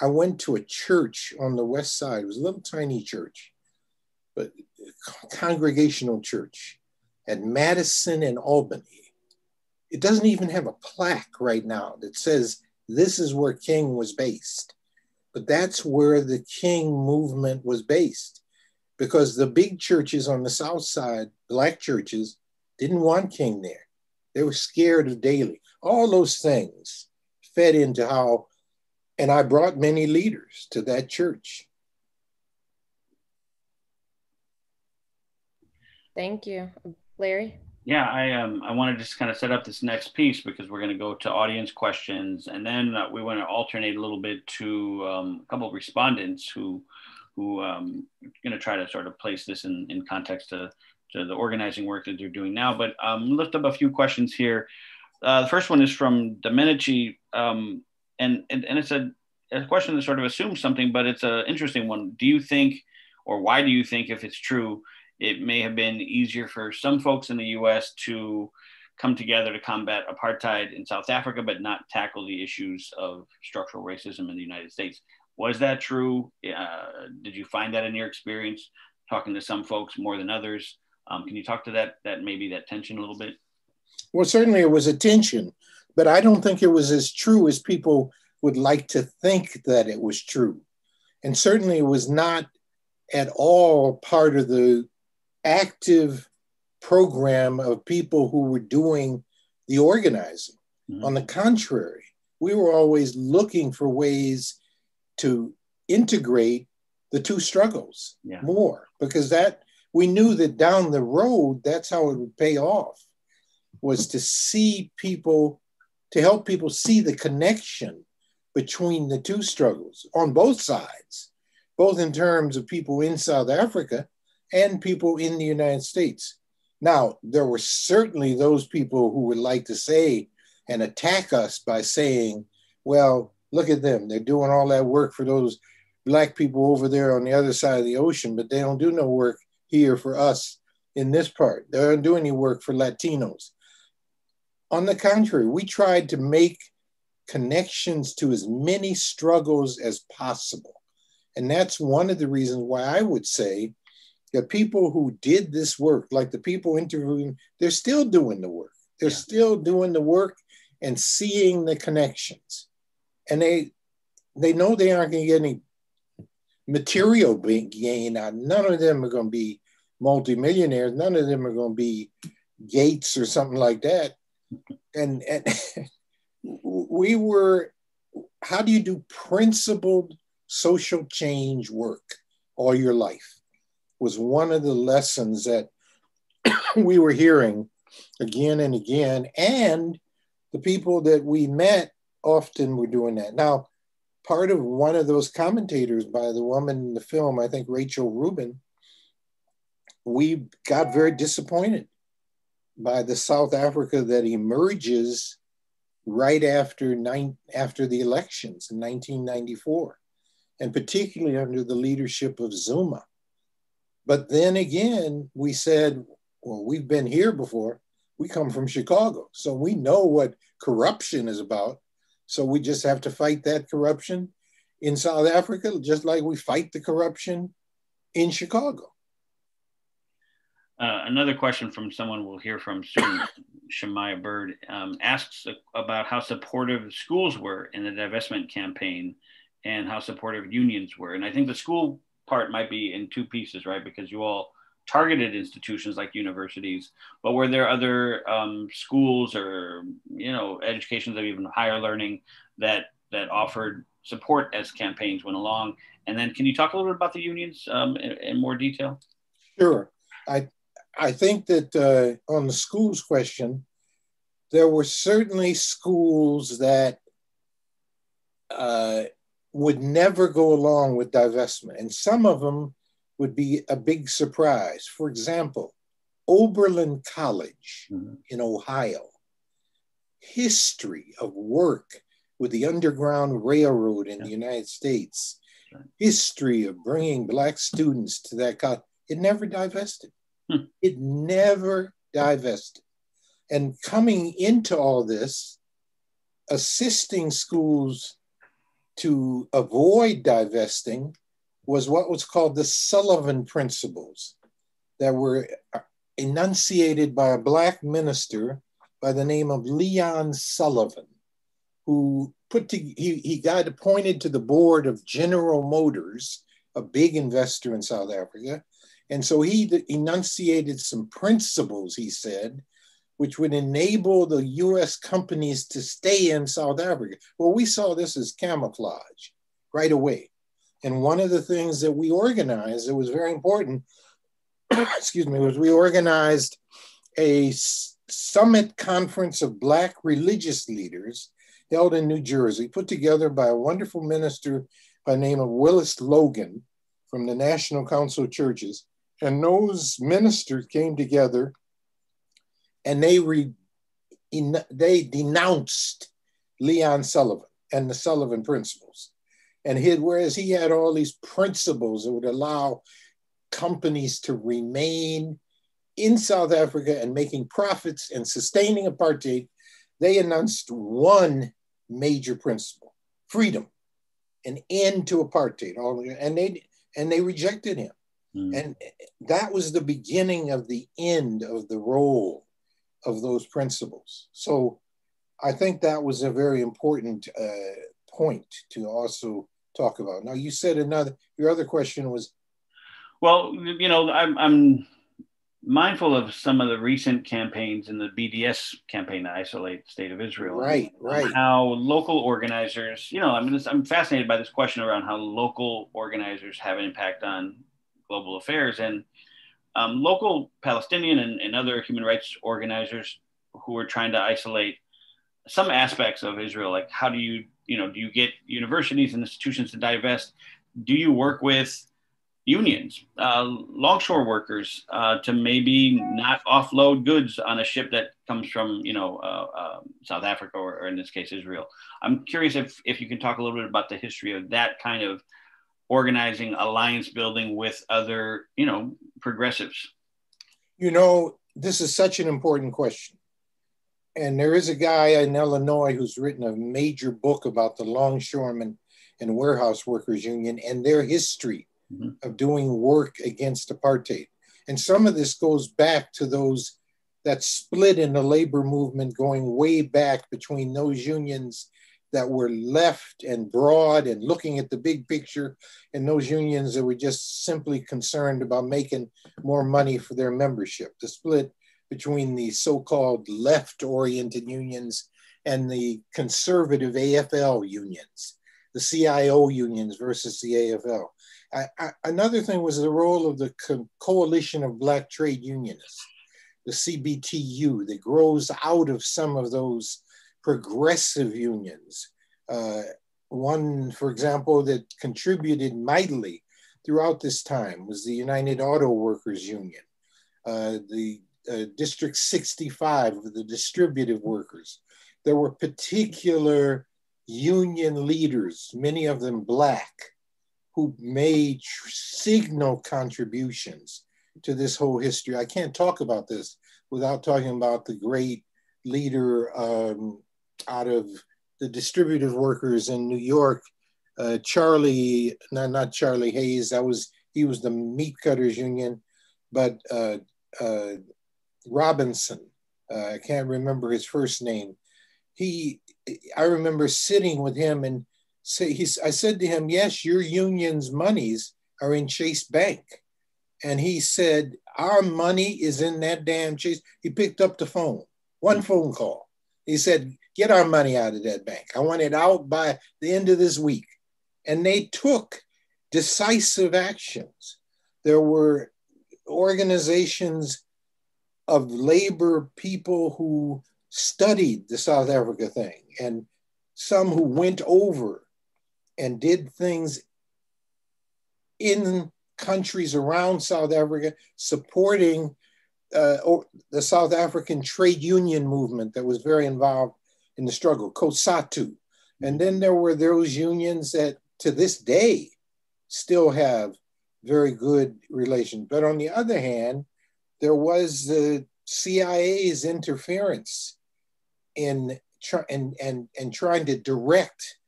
I went to a church on the west side. It was a little tiny church, but congregational church at Madison and Albany. It doesn't even have a plaque right now that says this is where King was based. But that's where the King movement was based because the big churches on the south side, black churches, didn't want King there. They were scared of Daley. All those things fed into how, and I brought many leaders to that church. Thank you. Larry? Yeah, I um I want to just kind of set up this next piece because we're going to go to audience questions, and then uh, we want to alternate a little bit to um, a couple of respondents who who um, are going to try to sort of place this in, in context to to the organizing work that they're doing now. But um, lift up a few questions here. Uh, the first one is from Domenici, um, and, and, and it's a, a question that sort of assumes something, but it's an interesting one. Do you think, or why do you think, if it's true, it may have been easier for some folks in the U.S. to come together to combat apartheid in South Africa, but not tackle the issues of structural racism in the United States? Was that true? Uh, did you find that in your experience, talking to some folks more than others? Um, can you talk to that that maybe that tension a little bit? Well, certainly it was a tension, but I don't think it was as true as people would like to think that it was true. And certainly it was not at all part of the active program of people who were doing the organizing. Mm-hmm. On the contrary, we were always looking for ways to integrate the two struggles yeah. more because that we knew that down the road, that's how it would pay off, was to see people, to help people see the connection between the two struggles on both sides, both in terms of people in South Africa and people in the United States. Now, there were certainly those people who would like to say and attack us by saying, well, look at them. They're doing all that work for those black people over there on the other side of the ocean, but they don't do no work here for us in this part. They don't do any work for Latinos. On the contrary, we tried to make connections to as many struggles as possible. And that's one of the reasons why I would say that people who did this work, like the people interviewing, they're still doing the work. They're yeah. still doing the work and seeing the connections. And they they know they aren't going to get any material gain out. None of them are going to be multimillionaires. None of them are going to be Gates or something like that. And, and we were, how do you do principled social change work all your life? Was one of the lessons that we were hearing again and again. And the people that we met often were doing that. Now, part of one of those commentators by the woman in the film, I think Rachel Rubin, we got very disappointed by the South Africa that emerges right after nine, after the elections in 1994, and particularly under the leadership of Zuma. But then again, we said, well, we've been here before. We come from Chicago, so we know what corruption is about. So we just have to fight that corruption in South Africa, just like we fight the corruption in Chicago. Uh, another question from someone we'll hear from soon, Shemaya Bird, um, asks about how supportive schools were in the divestment campaign and how supportive unions were. And I think the school part might be in two pieces, right? Because you all targeted institutions like universities, but were there other um, schools or you know educations of even higher learning that that offered support as campaigns went along? And then, can you talk a little bit about the unions um, in, in, more detail? Sure. I I think that uh, on the schools question, there were certainly schools that uh, would never go along with divestment, and some of them would be a big surprise. For example, Oberlin College mm-hmm. in Ohio, history of work with the Underground Railroad in yeah. the United States, history of bringing Black students to that college. It never divested. It never divested. And coming into all this, assisting schools to avoid divesting was what was called the Sullivan Principles that were enunciated by a Black minister by the name of Leon Sullivan, who put to, he, he got appointed to the board of General Motors, a big investor in South Africa. And so he enunciated some principles, he said, which would enable the US companies to stay in South Africa. Well, we saw this as camouflage right away. And one of the things that we organized that was very important, excuse me, was we organized a summit conference of Black religious leaders held in New Jersey, put together by a wonderful minister by name of Willis Logan from the National Council of Churches. And those ministers came together and they re, they denounced Leon Sullivan and the Sullivan principles. And he, whereas he had all these principles that would allow companies to remain in South Africa and making profits and sustaining apartheid, they announced one major principle: freedom, an end to apartheid. And they and they rejected him, mm. and that was the beginning of the end of the role of those principles. So I think that was a very important uh, point to also talk about. Now you said another. Your other question was. Well, you know, I'm, I'm mindful of some of the recent campaigns in the BDS campaign to isolate state of Israel. Right, right. How local organizers, you know, I mean, I'm fascinated by this question around how local organizers have an impact on global affairs. And um, local Palestinian and, and other human rights organizers who are trying to isolate some aspects of Israel, like how do you, you know, do you get universities and institutions to divest? Do you work with unions, uh, longshore workers, uh, to maybe not offload goods on a ship that comes from, you know, uh, uh South Africa or, or, in this case Israel? I'm curious if if you can talk a little bit about the history of that kind of organizing alliance building with other you know progressives? You know this is such an important question. And there is a guy in illinois who's written a major book about the longshoremen and warehouse workers union and their history mm-hmm. of doing work against apartheid. And some of this goes back to those that split in the labor movement going way back between those unions that were left and broad and looking at the big picture, and those unions that were just simply concerned about making more money for their membership. The split between the so called left oriented unions and the conservative AFL unions, the CIO unions versus the AFL. I, I, another thing was the role of the Co- Coalition of Black Trade Unionists, the CBTU, that grows out of some of those progressive unions. Uh, one, for example, that contributed mightily throughout this time was the United Auto Workers Union, uh, the uh, District 65 of the distributive workers. There were particular union leaders, many of them black, who made signal contributions to this whole history. I can't talk about this without talking about the great leader um, out of the distributive workers in New York, uh, Charlie, not, not Charlie Hayes, that was, he was the meat cutters union, but uh, uh, Robinson, uh, I can't remember his first name. He, I remember sitting with him and say, he's, I said to him, yes, your union's monies are in Chase Bank. And he said, our money is in that damn Chase. He picked up the phone, one phone call. He said, get our money out of that bank. I want it out by the end of this week. And they took decisive actions. There were organizations of labor people who studied the South Africa thing, and some who went over and did things in countries around South Africa supporting uh, the South African trade union movement that was very involved in the struggle, COSATU. And then there were those unions that to this day still have very good relations. But on the other hand, there was the CIA's interference in and, and, and trying to direct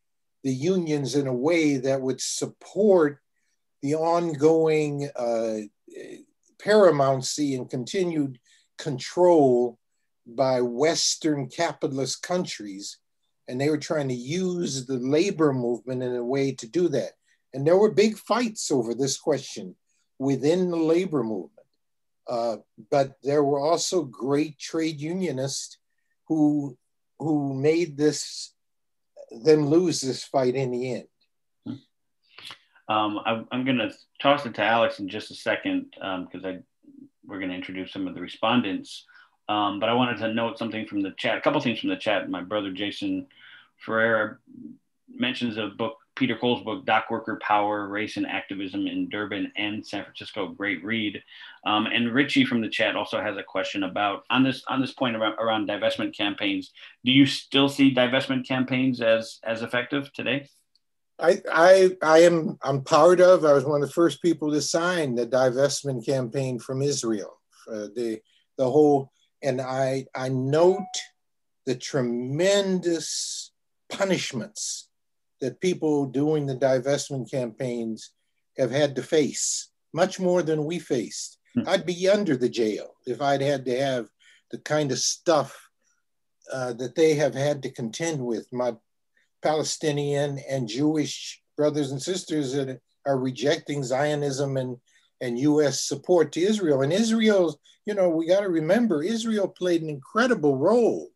the unions in a way that would support the ongoing uh, paramountcy and continued control by Western capitalist countries. And they were trying to use the labor movement in a way to do that. And there were big fights over this question within the labor movement. Uh, but there were also great trade unionists who who made this them lose this fight in the end. Um, I, am going to toss it to Alex in just a second because um, we're going to introduce some of the respondents. Um, but I wanted to note something from the chat, a couple things from the chat. My brother Jason Ferreira mentions a book, Peter Cole's book, Dock Worker Power, Race and Activism in Durban and San Francisco. Great read. Um, and Richie from the chat also has a question about on this on this point around, around divestment campaigns. Do you still see divestment campaigns as as effective today? I, I, I am I'm part of. I was one of the first people to sign the divestment campaign from Israel. Uh, the the whole and I I note the tremendous punishments that people doing the divestment campaigns have had to face, much more than we faced. Hmm. I'd be under the jail if I'd had to have the kind of stuff uh, that they have had to contend with. My Palestinian and Jewish brothers and sisters that are rejecting Zionism and, and US support to Israel. And Israel, you know, we got to remember, Israel played an incredible role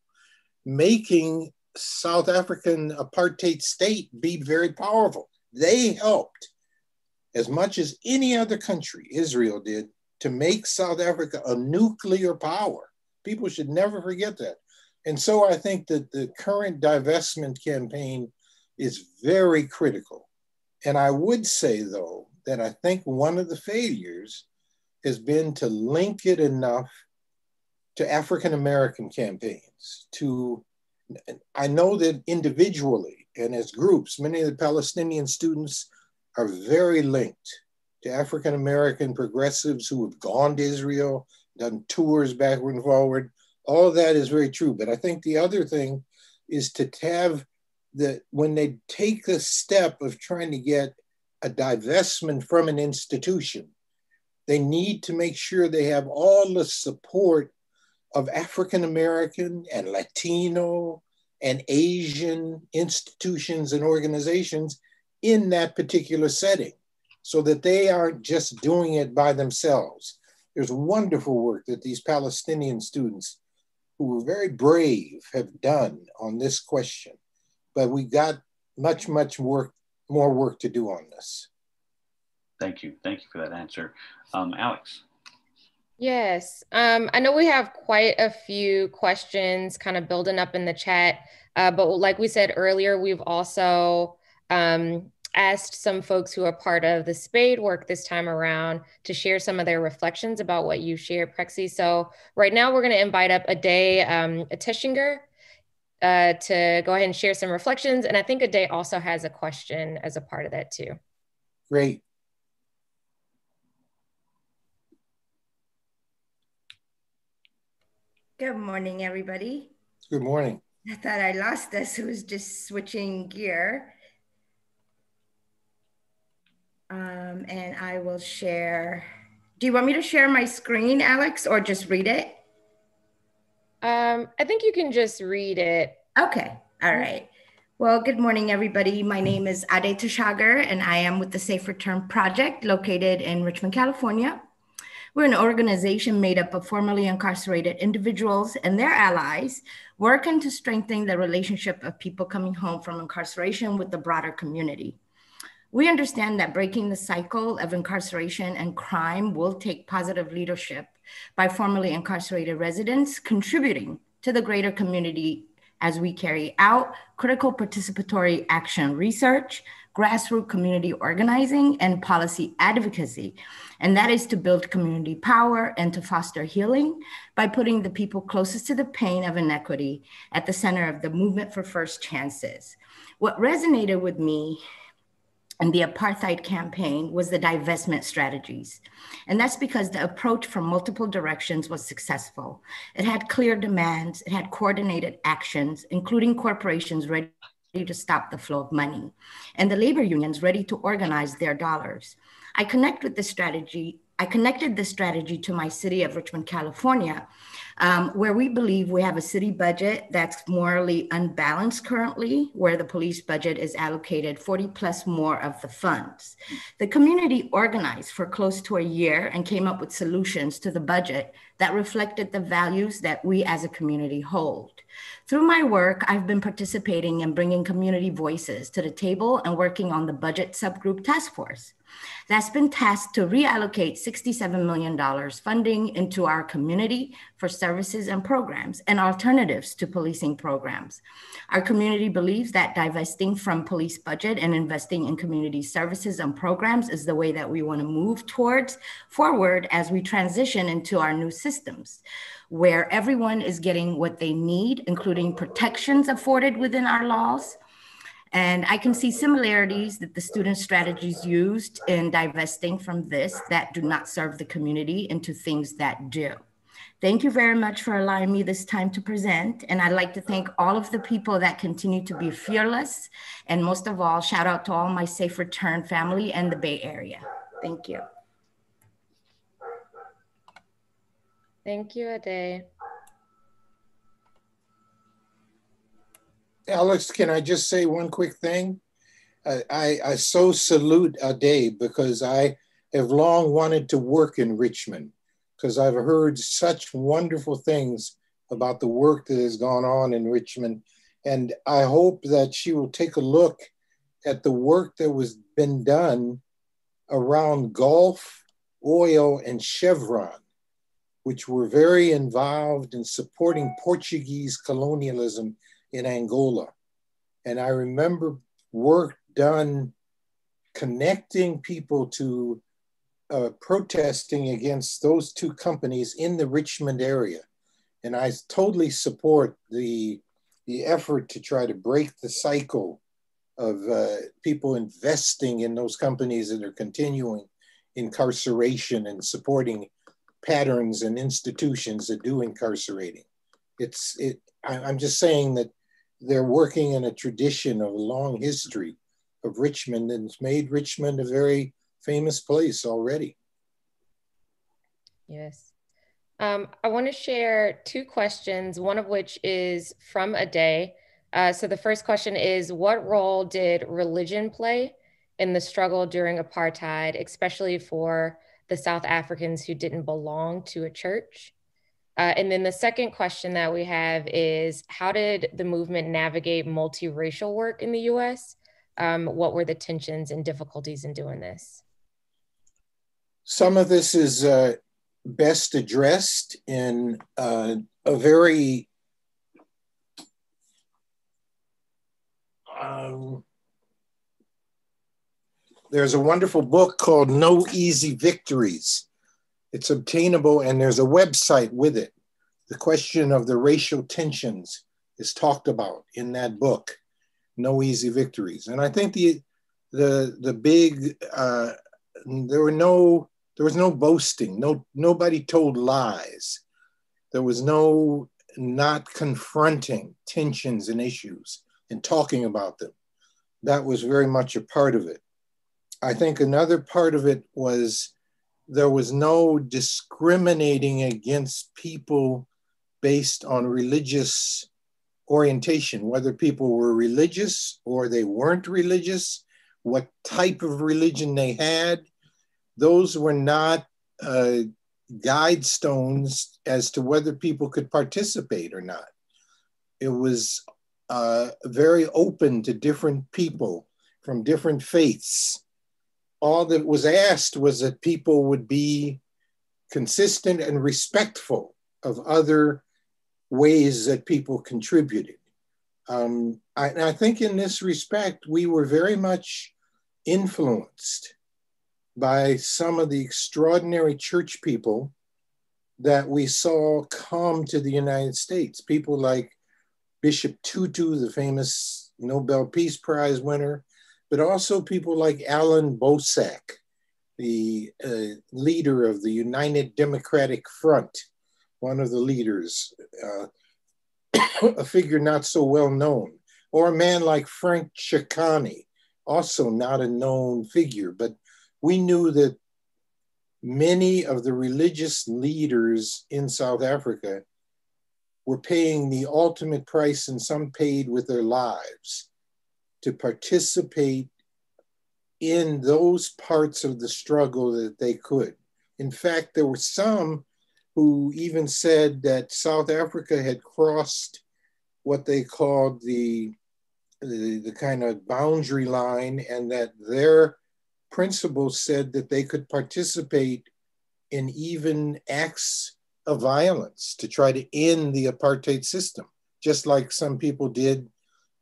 making South African apartheid state be very powerful. They helped as much as any other country, Israel did, to make South Africa a nuclear power. People should never forget that. And so I think that the current divestment campaign is very critical. And I would say, though, that I think one of the failures has been to link it enough to African American campaigns. To, I know that individually and as groups, many of the Palestinian students are very linked to African American progressives who have gone to Israel, done tours backward and forward, all of that is very true. But I think the other thing is to have that when they take the step of trying to get a divestment from an institution, they need to make sure they have all the support of African American and Latino and Asian institutions and organizations in that particular setting so that they aren't just doing it by themselves. There's wonderful work that these Palestinian students who were very brave have done on this question, but we got much, much work, more work to do on this. Thank you. Thank you for that answer. Um, Alex. Yes, um, I know we have quite a few questions kind of building up in the chat, uh, but like we said earlier, we've also um, asked some folks who are part of the spade work this time around to share some of their reflections about what you shared, Prexy. So right now we're going to invite up Ade um, Teshinger uh, to go ahead and share some reflections. And I think Ade also has a question as a part of that too. Great. Good morning, everybody. Good morning. I thought I lost us. It was just switching gear. Um, and I will share. Do you want me to share my screen, Alex, or just read it? Um, I think you can just read it. Okay. All right. Well, good morning, everybody. My name is Ade Tashagar, and I am with the Safe Return Project located in Richmond, California. We're an organization made up of formerly incarcerated individuals and their allies working to strengthen the relationship of people coming home from incarceration with the broader community. We understand that breaking the cycle of incarceration and crime will take positive leadership by formerly incarcerated residents contributing to the greater community as we carry out critical participatory action research, grassroots community organizing, and policy advocacy. And that is to build community power and to foster healing by putting the people closest to the pain of inequity at the center of the movement for first chances. What resonated with me and the apartheid campaign was the divestment strategies. And that's because the approach from multiple directions was successful. It had clear demands, it had coordinated actions, including corporations ready to stop the flow of money, and the labor unions ready to organize their dollars. I connect with this strategy I connected this strategy to my city of Richmond, California, um, where we believe we have a city budget that's morally unbalanced currently, where the police budget is allocated 40 plus more of the funds. The community organized for close to a year and came up with solutions to the budget that reflected the values that we as a community hold. Through my work, I've been participating in bringing community voices to the table and working on the budget subgroup task force that's been tasked to reallocate $67 million funding into our community for services and programs and alternatives to policing programs. Our community believes that divesting from police budget and investing in community services and programs is the way that we want to move towards forward as we transition into our new systems where everyone is getting what they need, including protections afforded within our laws, and I can see similarities that the student strategies used in divesting from this that do not serve the community into things that do. Thank you very much for allowing me this time to present. And I'd like to thank all of the people that continue to be fearless. And most of all, shout out to all my Safe Return family and the Bay Area. Thank you. Thank you, Ade. Alex, can I just say one quick thing? I, I so salute Ade because I have long wanted to work in Richmond because I've heard such wonderful things about the work that has gone on in Richmond. And I hope that she will take a look at the work that was been done around Gulf, oil, and Chevron, which were very involved in supporting Portuguese colonialism in Angola. And I remember work done connecting people to uh, protesting against those two companies in the Richmond area. And I totally support the, the effort to try to break the cycle of uh, people investing in those companies that are continuing incarceration and supporting patterns and institutions that do incarcerating. It's it. I, I'm just saying that they're working in a tradition of a long history of Richmond and it's made Richmond a very famous place already. Yes. Um, I want to share two questions, one of which is from Ade. Uh, so the first question is What role did religion play in the struggle during apartheid, especially for the South Africans who didn't belong to a church? Uh, and then the second question that we have is how did the movement navigate multiracial work in the US? Um, what were the tensions and difficulties in doing this? Some of this is uh, best addressed in uh, a very um, there's a wonderful book called No Easy Victories it's obtainable and there's a website with it. The question of the racial tensions is talked about in that book, No Easy Victories. And I think the the the big uh, there were no there was no boasting, no nobody told lies. There was no not confronting tensions and issues and talking about them. That was very much a part of it. I think another part of it was there was no discriminating against people based on religious orientation, whether people were religious or they weren't religious, what type of religion they had. Those were not uh, guide stones as to whether people could participate or not. It was uh, very open to different people from different faiths all that was asked was that people would be consistent and respectful of other ways that people contributed. Um, I, I think in this respect, we were very much influenced by some of the extraordinary church people that we saw come to the United States. People like Bishop Tutu, the famous Nobel Peace Prize winner, but also people like Allan Boesak, the uh, leader of the United Democratic Front, one of the leaders, uh, a figure not so well known, or a man like Frank Chikane, also not a known figure, but we knew that many of the religious leaders in South Africa were paying the ultimate price, and some paid with their lives to participate in those parts of the struggle that they could. In fact, there were some who even said that South Africa had crossed what they called the, the, the kind of boundary line and that their principles said that they could participate in even acts of violence to try to end the apartheid system, just like some people did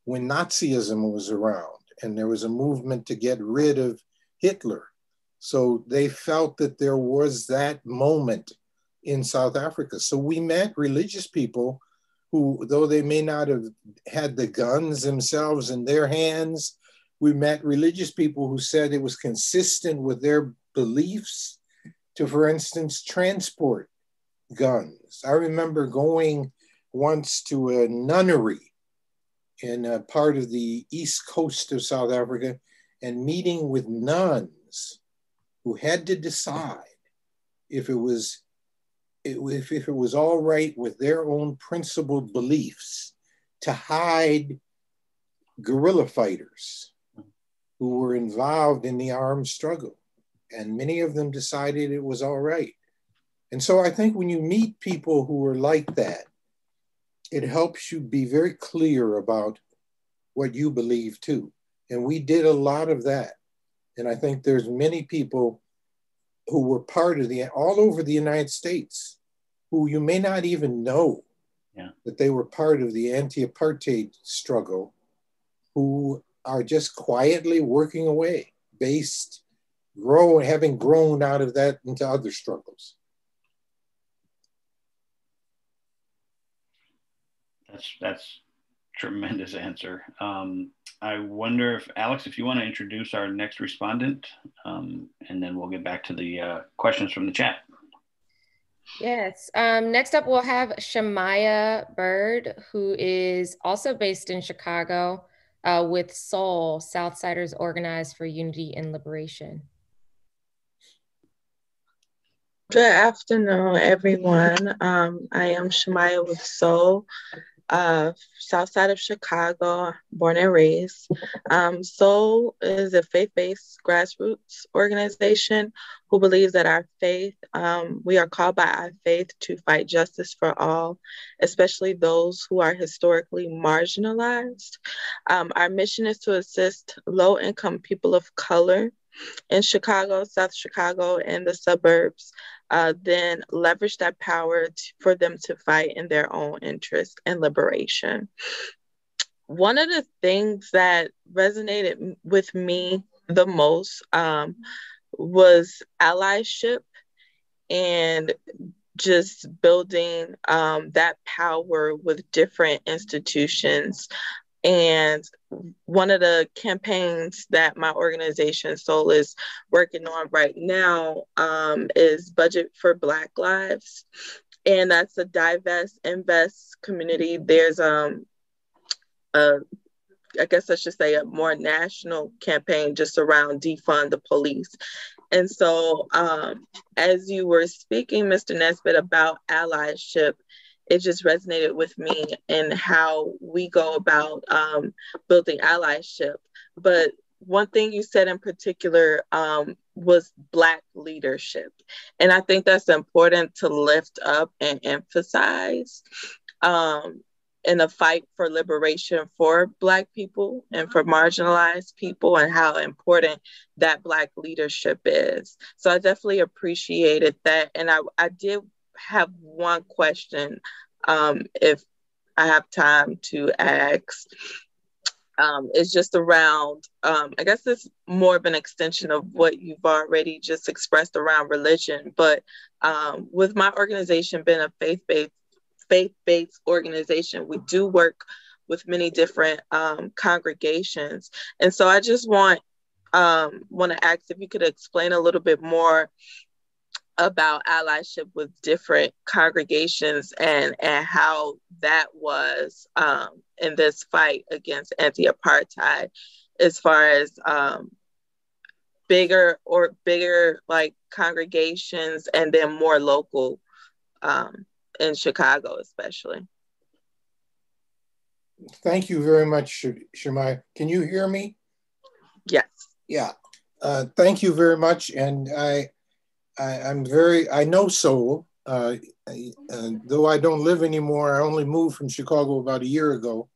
when Nazism was around and there was a movement to get rid of Hitler. So they felt that there was that moment in South Africa. So we met religious people who, though they may not have had the guns themselves in their hands, we met religious people who said it was consistent with their beliefs to, for instance, transport guns. I remember going once to a nunnery in a uh, part of the east coast of South Africa and meeting with nuns who had to decide if it was if, if it was all right with their own principled beliefs to hide guerrilla fighters who were involved in the armed struggle. And many of them decided it was all right. And so I think when you meet people who are like that, it helps you be very clear about what you believe too. And we did a lot of that. And I think there's many people who were part of the all over the United States who you may not even know yeah. that they were part of the anti-apartheid struggle who are just quietly working away based grow having grown out of that into other struggles That's that's tremendous answer. Um, I wonder if Alex, if you want to introduce our next respondent, um, and then we'll get back to the uh, questions from the chat. Yes. Um, next up, we'll have Shamaya Bird, who is also based in Chicago uh, with Soul, Southsiders Organized for Unity and Liberation. Good afternoon, everyone. Um, I am Shamaya with Soul uh, south side of Chicago, born and raised. Um, Soul is a faith based grassroots organization who believes that our faith, um, we are called by our faith to fight justice for all, especially those who are historically marginalized. Um, our mission is to assist low income people of color in Chicago, South Chicago, and the suburbs, uh, then leverage that power for them to fight in their own interest and liberation. One of the things that resonated with me the most um, was allyship and just building um, that power with different institutions and one of the campaigns that my organization Soul is working on right now um, is Budget for Black Lives. And that's a divest, invest community. There's um, a I guess I should say a more national campaign just around defund the police. And so, um, as you were speaking, Mr. Nesbitt, about allyship, it just resonated with me and how we go about um, building allyship. But one thing you said in particular um, was Black leadership. And I think that's important to lift up and emphasize um, in a fight for liberation for Black people and for marginalized people, and how important that Black leadership is. So I definitely appreciated that. And I, I did have one question um, if I have time to ask. Um, it's just around, um, I guess it's more of an extension of what you've already just expressed around religion. But um, with my organization being a faith based faith based organization, we do work with many different um, congregations, and so I just want um, want to ask if you could explain a little bit more about allyship with different congregations and and how that was um, in this fight against anti-apartheid as far as um, bigger or bigger like congregations and then more local um, in chicago especially. Thank you very much Shemai. can you hear me? Yes. Yeah. Uh, thank you very much and i I, am very, I know Soul. Uh, uh, though I don't live anymore, I only moved from Chicago about a year ago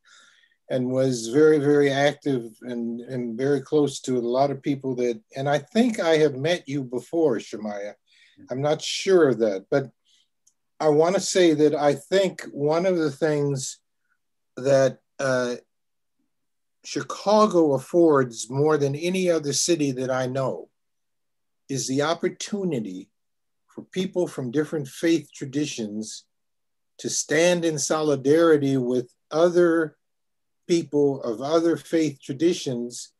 and was very, very active and, and very close to a lot of people that, and I think I have met you before, Shemaya. I'm not sure of that, but I want to say that I think one of the things that uh, Chicago affords more than any other city that I know is the opportunity for people from different faith traditions to stand in solidarity with other people of other faith traditions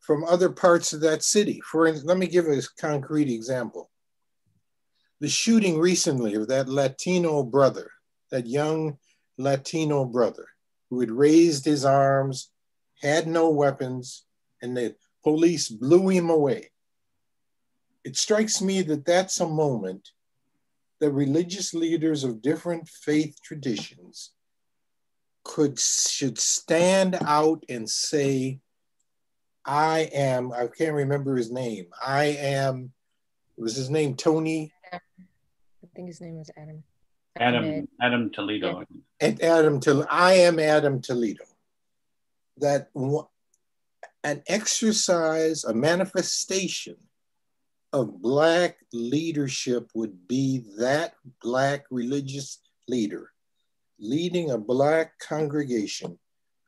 from other parts of that city. For let me give a concrete example. The shooting recently of that Latino brother, that young Latino brother who had raised his arms, had no weapons, and the police blew him away it strikes me that that's a moment that religious leaders of different faith traditions could should stand out and say i am i can't remember his name i am was his name tony? I think his name was adam. Adam adam toledo. And adam toledo i am adam toledo. That an exercise a manifestation of Black leadership would be that Black religious leader leading a Black congregation,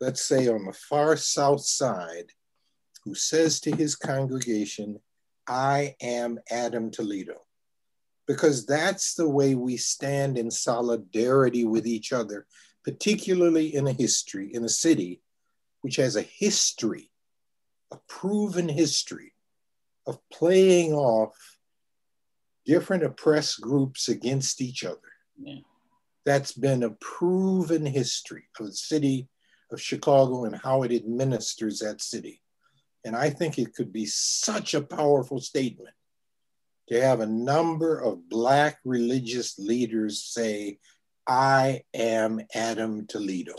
let's say on the far South Side, who says to his congregation, I am Adam Toledo. Because that's the way we stand in solidarity with each other, particularly in a history, in a city which has a history, a proven history of playing off different oppressed groups against each other. Yeah. That's been a proven history of the city of Chicago and how it administers that city. And I think it could be such a powerful statement to have a number of Black religious leaders say, I am Adam Toledo.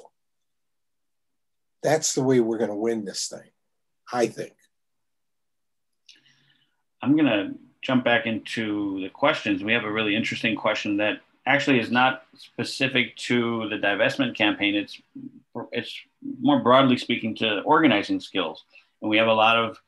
That's the way we're going to win this thing, I think. I'm going to jump back into the questions. We have a really interesting question that actually is not specific to the divestment campaign. It's it's more broadly speaking to organizing skills, and we have a lot of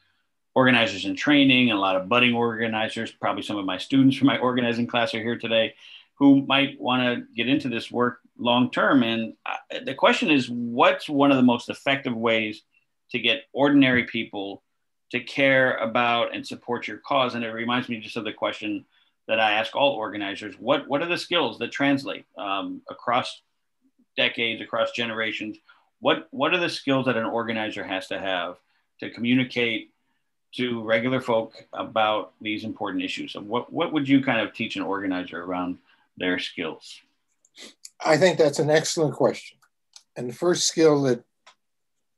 organizers in training a lot of budding organizers. Probably some of my students from my organizing class are here today, who might want to get into this work long term. And uh, the question is, what's one of the most effective ways to get ordinary people to care about and support your cause. And it reminds me just of the question that I ask all organizers: what what are the skills that translate um, across decades, across generations? What what are the skills that an organizer has to have to communicate to regular folk about these important issues? What what would you kind of teach an organizer around their skills? I think that's an excellent question. And the first skill that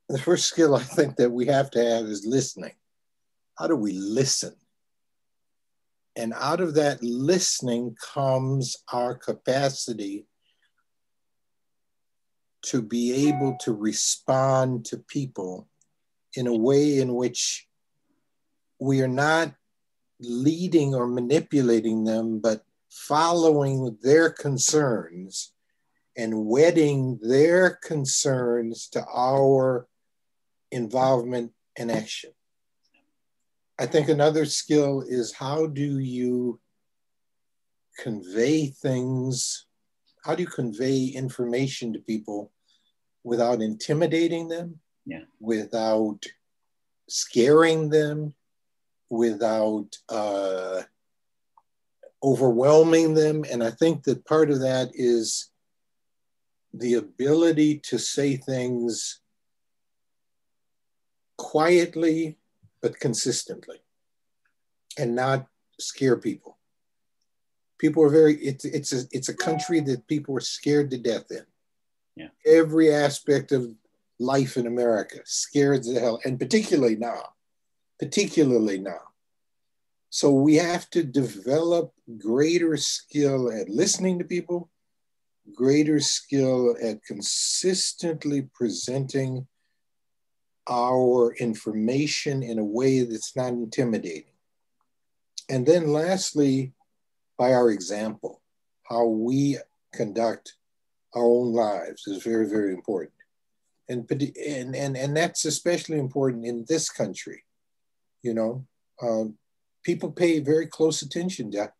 the first skill I think that we have to have is listening how do we listen? And out of that listening comes our capacity to be able to respond to people in a way in which we are not leading or manipulating them, but following their concerns and wedding their concerns to our involvement and action. I think another skill is how do you convey things how do you convey information to people without intimidating them, yeah. without scaring them, without uh, overwhelming them. And I think that part of that is the ability to say things quietly but consistently and not scare people. People are very it's it's a it's a country that people are scared to death in. Yeah. Every aspect of life in America scared the hell, and particularly now, particularly now. So we have to develop greater skill at listening to people, greater skill at consistently presenting our information in a way that's not intimidating. And then lastly, by our example, how we conduct our own lives is very, very important. And, and, and, and that's especially important in this country. You know, um, people pay very close attention to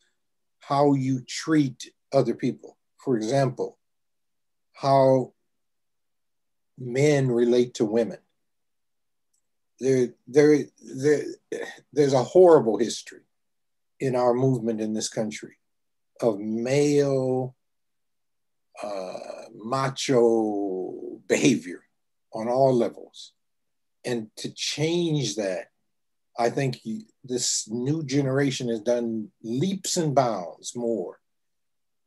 how you treat other people. For example, how men relate to women. There, there, there, there's a horrible history in our movement in this country of male uh, macho behavior on all levels. And to change that, I think this new generation has done leaps and bounds more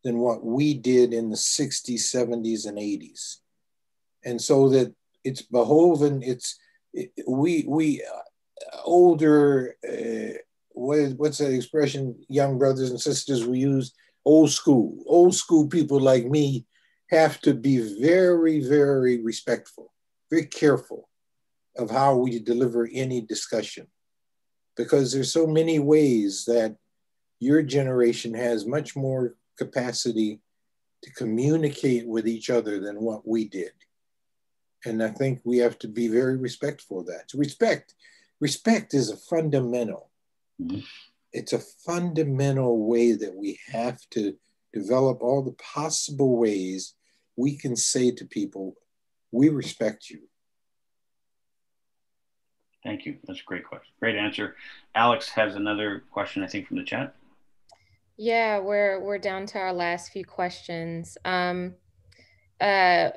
than what we did in the 60s, 70s, and 80s. And so that it's behoven, it's, it, we, we uh, older, uh, what, what's that expression young brothers and sisters we use? Old school. Old school people like me have to be very very respectful very careful of how we deliver any discussion. Because there's so many ways that your generation has much more capacity to communicate with each other than what we did and i think we have to be very respectful of that so respect respect is a fundamental Mm-hmm. It's a fundamental way that we have to develop all the possible ways we can say to people, we respect you. Thank you. That's a great question. Great answer. Alex has another question, I think, from the chat. Yeah, we're we're down to our last few questions. Um, uh,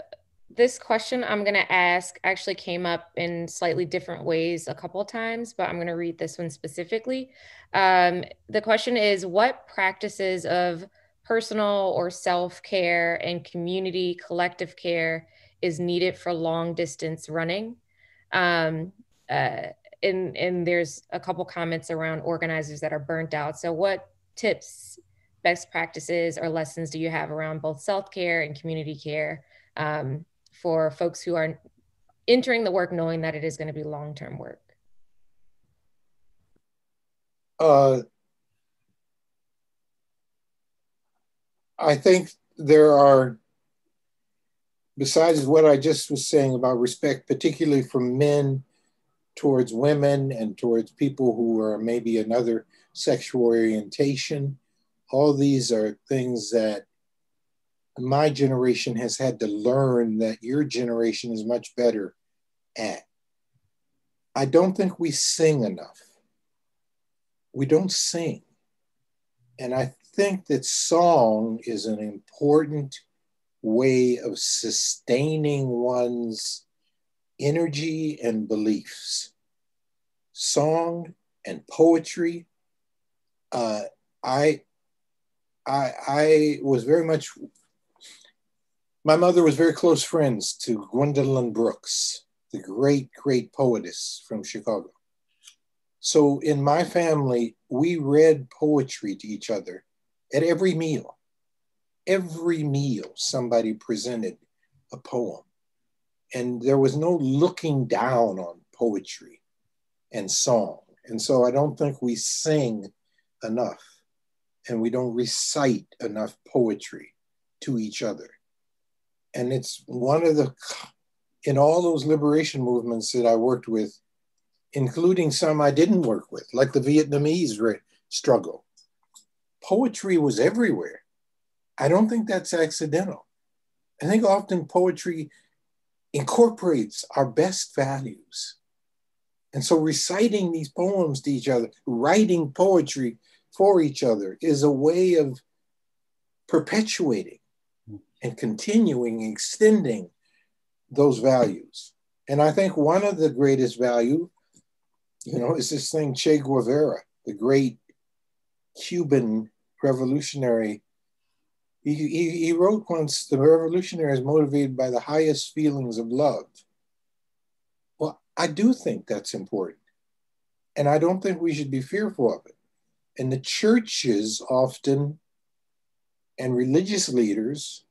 this question I'm going to ask actually came up in slightly different ways a couple of times, but I'm going to read this one specifically. Um, the question is What practices of personal or self care and community collective care is needed for long distance running? Um, uh, and, and there's a couple comments around organizers that are burnt out. So, what tips, best practices, or lessons do you have around both self care and community care? Um, for folks who are entering the work knowing that it is going to be long-term work? Uh, I think there are, besides what I just was saying about respect, particularly from men towards women and towards people who are maybe another sexual orientation, all these are things that my generation has had to learn that your generation is much better at. I don't think we sing enough. We don't sing. And I think that song is an important way of sustaining one's energy and beliefs. Song and poetry. Uh, I, I, I was very much my mother was very close friends to Gwendolyn Brooks, the great, great poetess from Chicago. So in my family, we read poetry to each other at every meal. Every meal, somebody presented a poem. And there was no looking down on poetry and song. And so I don't think we sing enough and we don't recite enough poetry to each other and it's one of the in all those liberation movements that I worked with, including some I didn't work with, like the Vietnamese struggle. Poetry was everywhere. I don't think that's accidental. I think often poetry incorporates our best values. And so reciting these poems to each other, writing poetry for each other is a way of perpetuating and continuing, extending those values. And I think one of the greatest value, you know, is this thing Che Guevara, the great Cuban revolutionary. He, he, he wrote once, the revolutionary is motivated by the highest feelings of love. Well, I do think that's important. And I don't think we should be fearful of it. And the churches often and religious leaders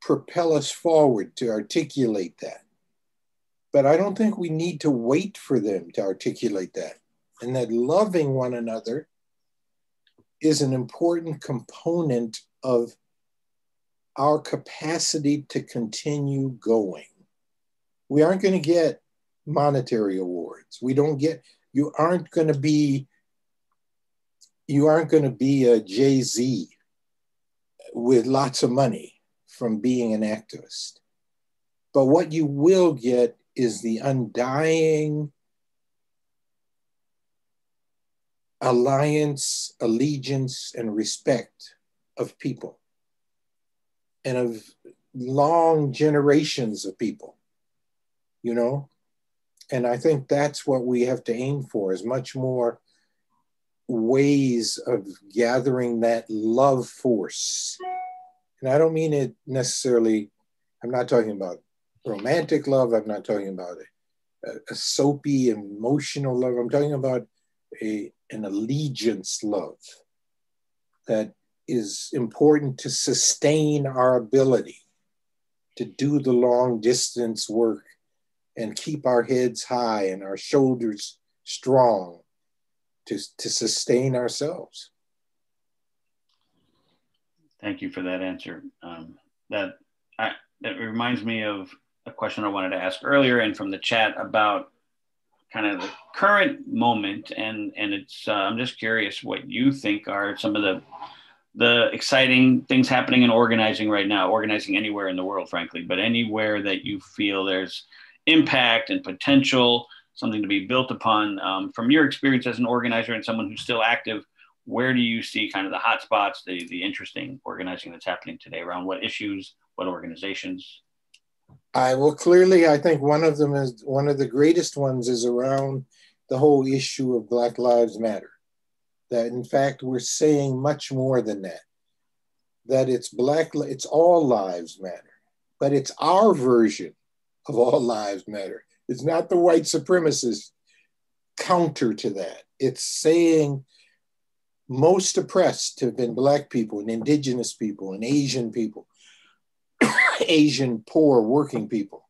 propel us forward to articulate that. But I don't think we need to wait for them to articulate that. And that loving one another is an important component of our capacity to continue going. We aren't going to get monetary awards. We don't get, you aren't going to be, you aren't going to be a Jay Z with lots of money from being an activist. But what you will get is the undying alliance, allegiance, and respect of people and of long generations of people, you know? And I think that's what we have to aim for is much more ways of gathering that love force and I don't mean it necessarily, I'm not talking about romantic love, I'm not talking about a, a soapy, emotional love, I'm talking about a, an allegiance love that is important to sustain our ability to do the long distance work and keep our heads high and our shoulders strong to, to sustain ourselves. Thank you for that answer. Um, that I, that reminds me of a question I wanted to ask earlier, and from the chat about kind of the current moment, and and it's uh, I'm just curious what you think are some of the the exciting things happening in organizing right now, organizing anywhere in the world, frankly, but anywhere that you feel there's impact and potential, something to be built upon. Um, from your experience as an organizer and someone who's still active, where do you see kind of the hot spots, the, the interesting organizing that's happening today around what issues, what organizations? I well, clearly, I think one of them is one of the greatest ones is around the whole issue of Black Lives Matter. That in fact, we're saying much more than that. That it's Black, it's all lives matter, but it's our version of all lives matter. It's not the white supremacist counter to that. It's saying most oppressed have been Black people and Indigenous people and Asian people, Asian poor working people.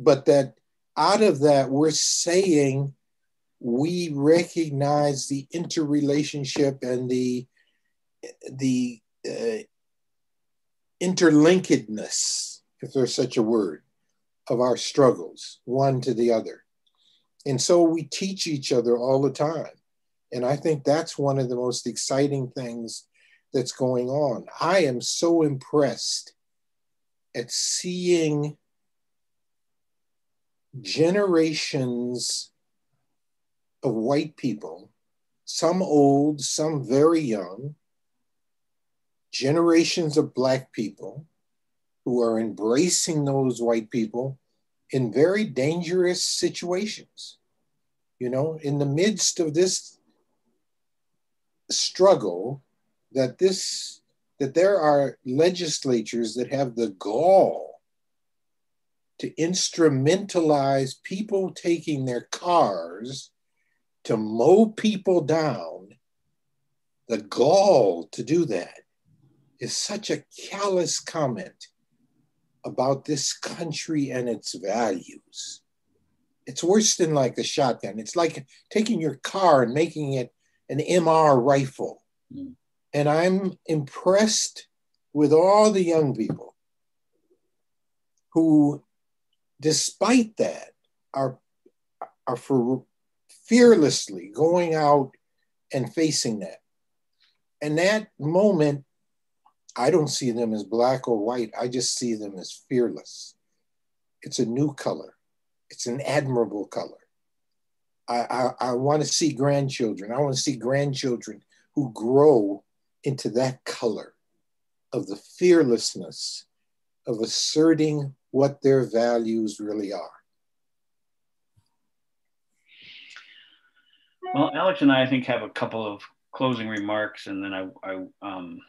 But that out of that, we're saying we recognize the interrelationship and the, the uh, interlinkedness, if there's such a word, of our struggles, one to the other. And so we teach each other all the time and I think that's one of the most exciting things that's going on. I am so impressed at seeing generations of white people, some old, some very young, generations of Black people who are embracing those white people in very dangerous situations. You know, in the midst of this struggle that this that there are legislatures that have the gall to instrumentalize people taking their cars to mow people down. The gall to do that is such a callous comment about this country and its values. It's worse than like a shotgun. It's like taking your car and making it an MR rifle. Mm. And I'm impressed with all the young people who, despite that, are, are for fearlessly going out and facing that. And that moment I don't see them as black or white. I just see them as fearless. It's a new color. It's an admirable color. I, I, I want to see grandchildren. I want to see grandchildren who grow into that color of the fearlessness of asserting what their values really are. Well, Alex and I, I think, have a couple of closing remarks, and then I, I um,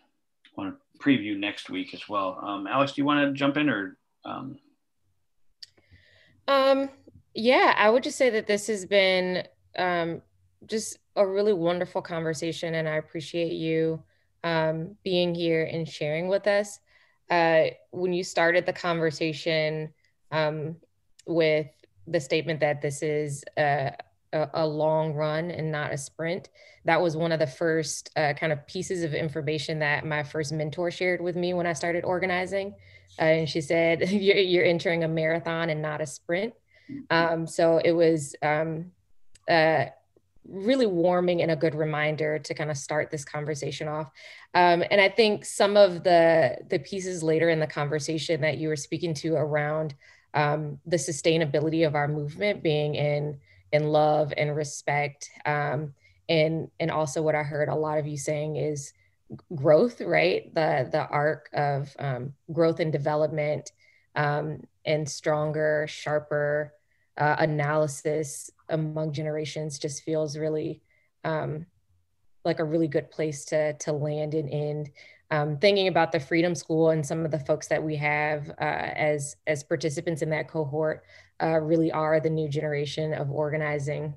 want to preview next week as well. Um, Alex, do you want to jump in or? Um... um, yeah, I would just say that this has been um, just a really wonderful conversation, and I appreciate you um, being here and sharing with us. Uh, when you started the conversation um, with the statement that this is a, a, a, long run and not a sprint, that was one of the first uh, kind of pieces of information that my first mentor shared with me when I started organizing. Uh, and she said, you're, you're, entering a marathon and not a sprint. Um, so it was um, uh, really warming and a good reminder to kind of start this conversation off. Um, and I think some of the the pieces later in the conversation that you were speaking to around um, the sustainability of our movement being in in love and respect, um, and and also what I heard a lot of you saying is growth, right? The the arc of um, growth and development um, and stronger, sharper uh, analysis among generations just feels really um, like a really good place to to land and end. Um, thinking about the Freedom School and some of the folks that we have uh, as as participants in that cohort uh, really are the new generation of organizing.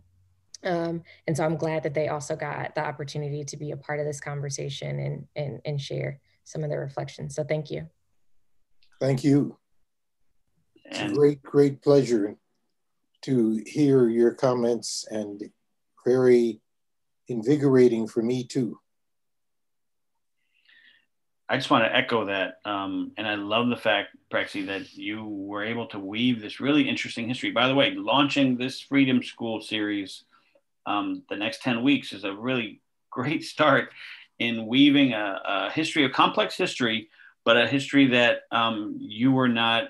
Um, and so I'm glad that they also got the opportunity to be a part of this conversation and and, and share some of their reflections. So thank you. Thank you. It's a great, great pleasure to hear your comments and very invigorating for me too. I just want to echo that. Um, and I love the fact, Prexy, that you were able to weave this really interesting history. By the way, launching this Freedom School series um, the next 10 weeks is a really great start in weaving a, a history, a complex history, but a history that um, you were not,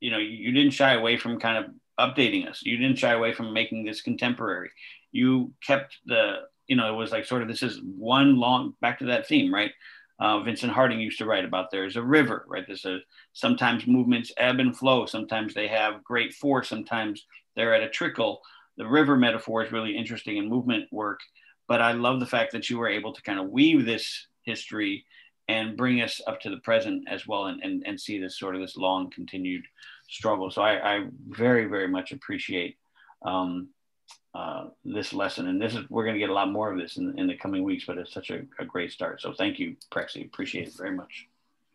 you know, you didn't shy away from kind of updating us. You didn't shy away from making this contemporary. You kept the, you know, it was like sort of this is one long back to that theme, right? Uh, Vincent Harding used to write about there's a river, right? There's a sometimes movements ebb and flow. Sometimes they have great force. Sometimes they're at a trickle. The river metaphor is really interesting in movement work, but I love the fact that you were able to kind of weave this history and bring us up to the present as well and, and, and see this sort of this long continued struggle. So I, I very, very much appreciate um, uh, this lesson. And this is, we're going to get a lot more of this in, in the coming weeks, but it's such a, a great start. So thank you, Prexy. Appreciate it very much.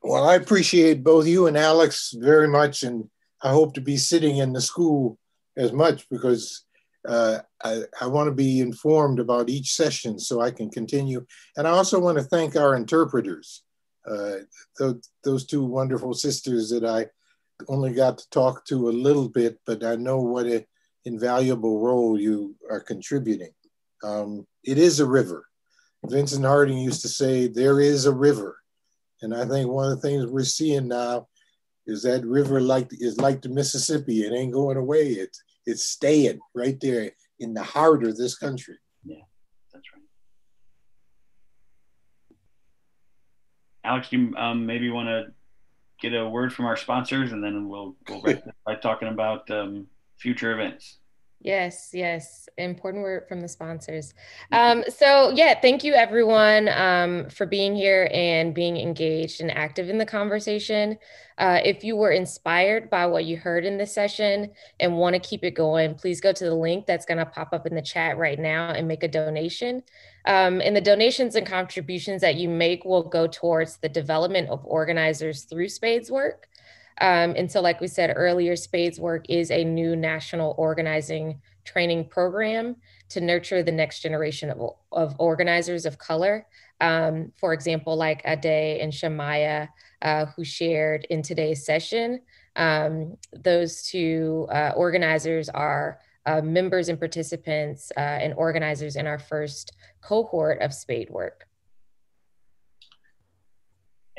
Well, I appreciate both you and Alex very much. And I hope to be sitting in the school as much because uh, I, I want to be informed about each session so I can continue. And I also want to thank our interpreters, uh, those, those two wonderful sisters that I only got to talk to a little bit, but I know what an invaluable role you are contributing. Um, it is a river. Vincent Harding used to say, there is a river. And I think one of the things we're seeing now is that river like is like the Mississippi. It ain't going away. It's it's staying right there in the heart of this country. Yeah, that's right. Alex, do you um, maybe want to get a word from our sponsors, and then we'll we'll wrap by talking about um, future events. Yes, yes. Important word from the sponsors. Um, so, yeah, thank you everyone um, for being here and being engaged and active in the conversation. Uh, if you were inspired by what you heard in this session and want to keep it going, please go to the link that's going to pop up in the chat right now and make a donation. Um, and the donations and contributions that you make will go towards the development of organizers through Spades work. Um, and so, like we said earlier, Spades Work is a new national organizing training program to nurture the next generation of, of organizers of color. Um, for example, like Ade and Shamaya, uh, who shared in today's session. Um, those two uh, organizers are uh, members and participants uh, and organizers in our first cohort of SpadeWork.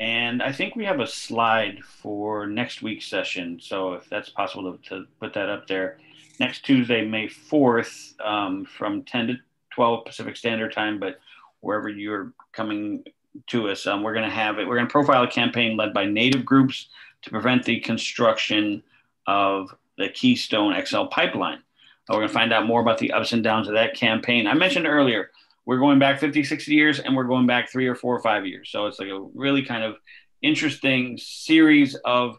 And I think we have a slide for next week's session. So if that's possible to, to put that up there. Next Tuesday, May 4th, um, from 10 to 12 Pacific Standard Time, but wherever you're coming to us, um, we're going to have it. We're going to profile a campaign led by Native groups to prevent the construction of the Keystone XL pipeline. Uh, we're going to find out more about the ups and downs of that campaign. I mentioned earlier, we're going back 50, 60 years, and we're going back three or four or five years. So it's like a really kind of interesting series of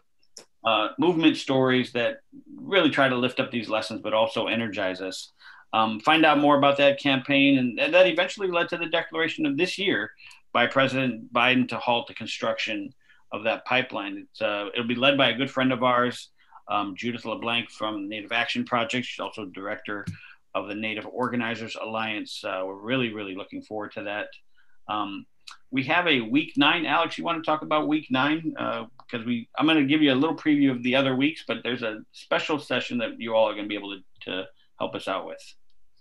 uh, movement stories that really try to lift up these lessons, but also energize us. Um, find out more about that campaign, and, that eventually led to the declaration of this year by President Biden to halt the construction of that pipeline. Uh, it'll be led by a good friend of ours, um, Judith LeBlanc from Native Action Project. She's also director of the Native Organizers Alliance. Uh, we're really, really looking forward to that. Um, we have a week nine. Alex, you want to talk about week nine? Because uh, we, I'm going to give you a little preview of the other weeks, but there's a special session that you all are going to be able to, to help us out with.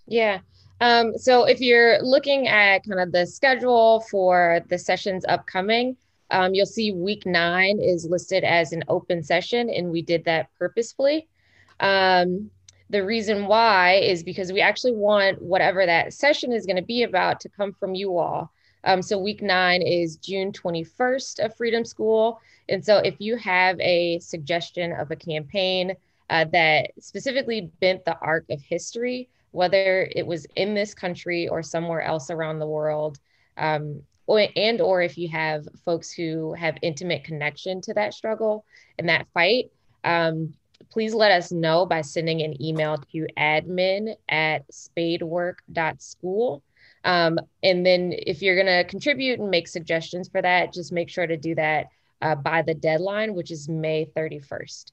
Yeah. Um, so if you're looking at kind of the schedule for the sessions upcoming, um, you'll see week nine is listed as an open session, and we did that purposefully. Um, the reason why is because we actually want whatever that session is going to be about to come from you all. Um, so week nine is June 21st of Freedom School. And so if you have a suggestion of a campaign uh, that specifically bent the arc of history, whether it was in this country or somewhere else around the world, um, or, and or if you have folks who have intimate connection to that struggle and that fight, um, please let us know by sending an email to admin at spadework.school. Um, and then if you're going to contribute and make suggestions for that, just make sure to do that uh, by the deadline, which is May 31st.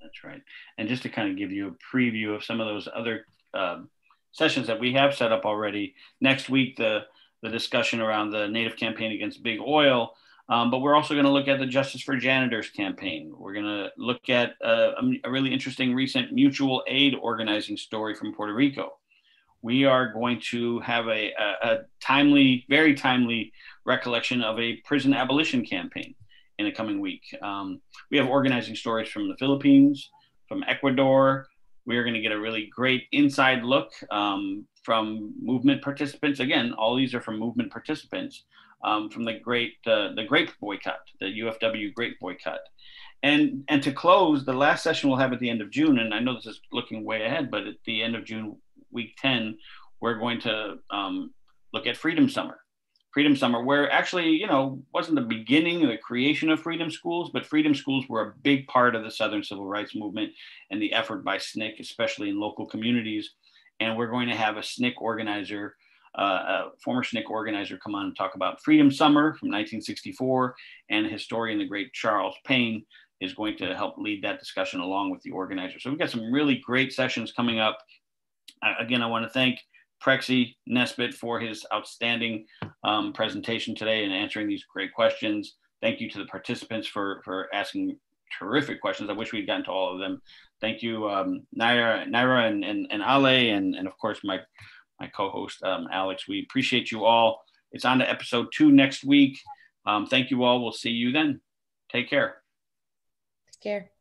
That's right. And just to kind of give you a preview of some of those other um, sessions that we have set up already, next week, the, the discussion around the Native campaign against big oil um, but we're also going to look at the Justice for Janitors campaign. We're going to look at uh, a, a, really interesting recent mutual aid organizing story from Puerto Rico. We are going to have a, a, a timely, very timely recollection of a prison abolition campaign in the coming week. Um, we have organizing stories from the Philippines, from Ecuador. We are going to get a really great inside look um, from movement participants. Again, all these are from movement participants um, from the great uh, the grape boycott, the UFW grape boycott. And and to close, the last session we'll have at the end of June, and I know this is looking way ahead, but at the end of June, week 10, we're going to um, look at Freedom Summer. Freedom Summer, where actually, you know, wasn't the beginning of the creation of Freedom Schools, but Freedom Schools were a big part of the Southern Civil Rights Movement and the effort by SNCC, especially in local communities. And we're going to have a SNCC organizer uh, a former SNCC organizer, come on and talk about Freedom Summer from 1964, and historian the great Charles Payne is going to help lead that discussion along with the organizer. So we've got some really great sessions coming up. Again, I want to thank Prexy Nesbitt for his outstanding um, presentation today and answering these great questions. Thank you to the participants for, for asking terrific questions. I wish we'd gotten to all of them. Thank you, um, Naira, Naira and, and, and Ale, and, and of course, my my co-host um, Alex. We appreciate you all. It's on to episode two next week. Um, thank you all. We'll see you then. Take care. Take care.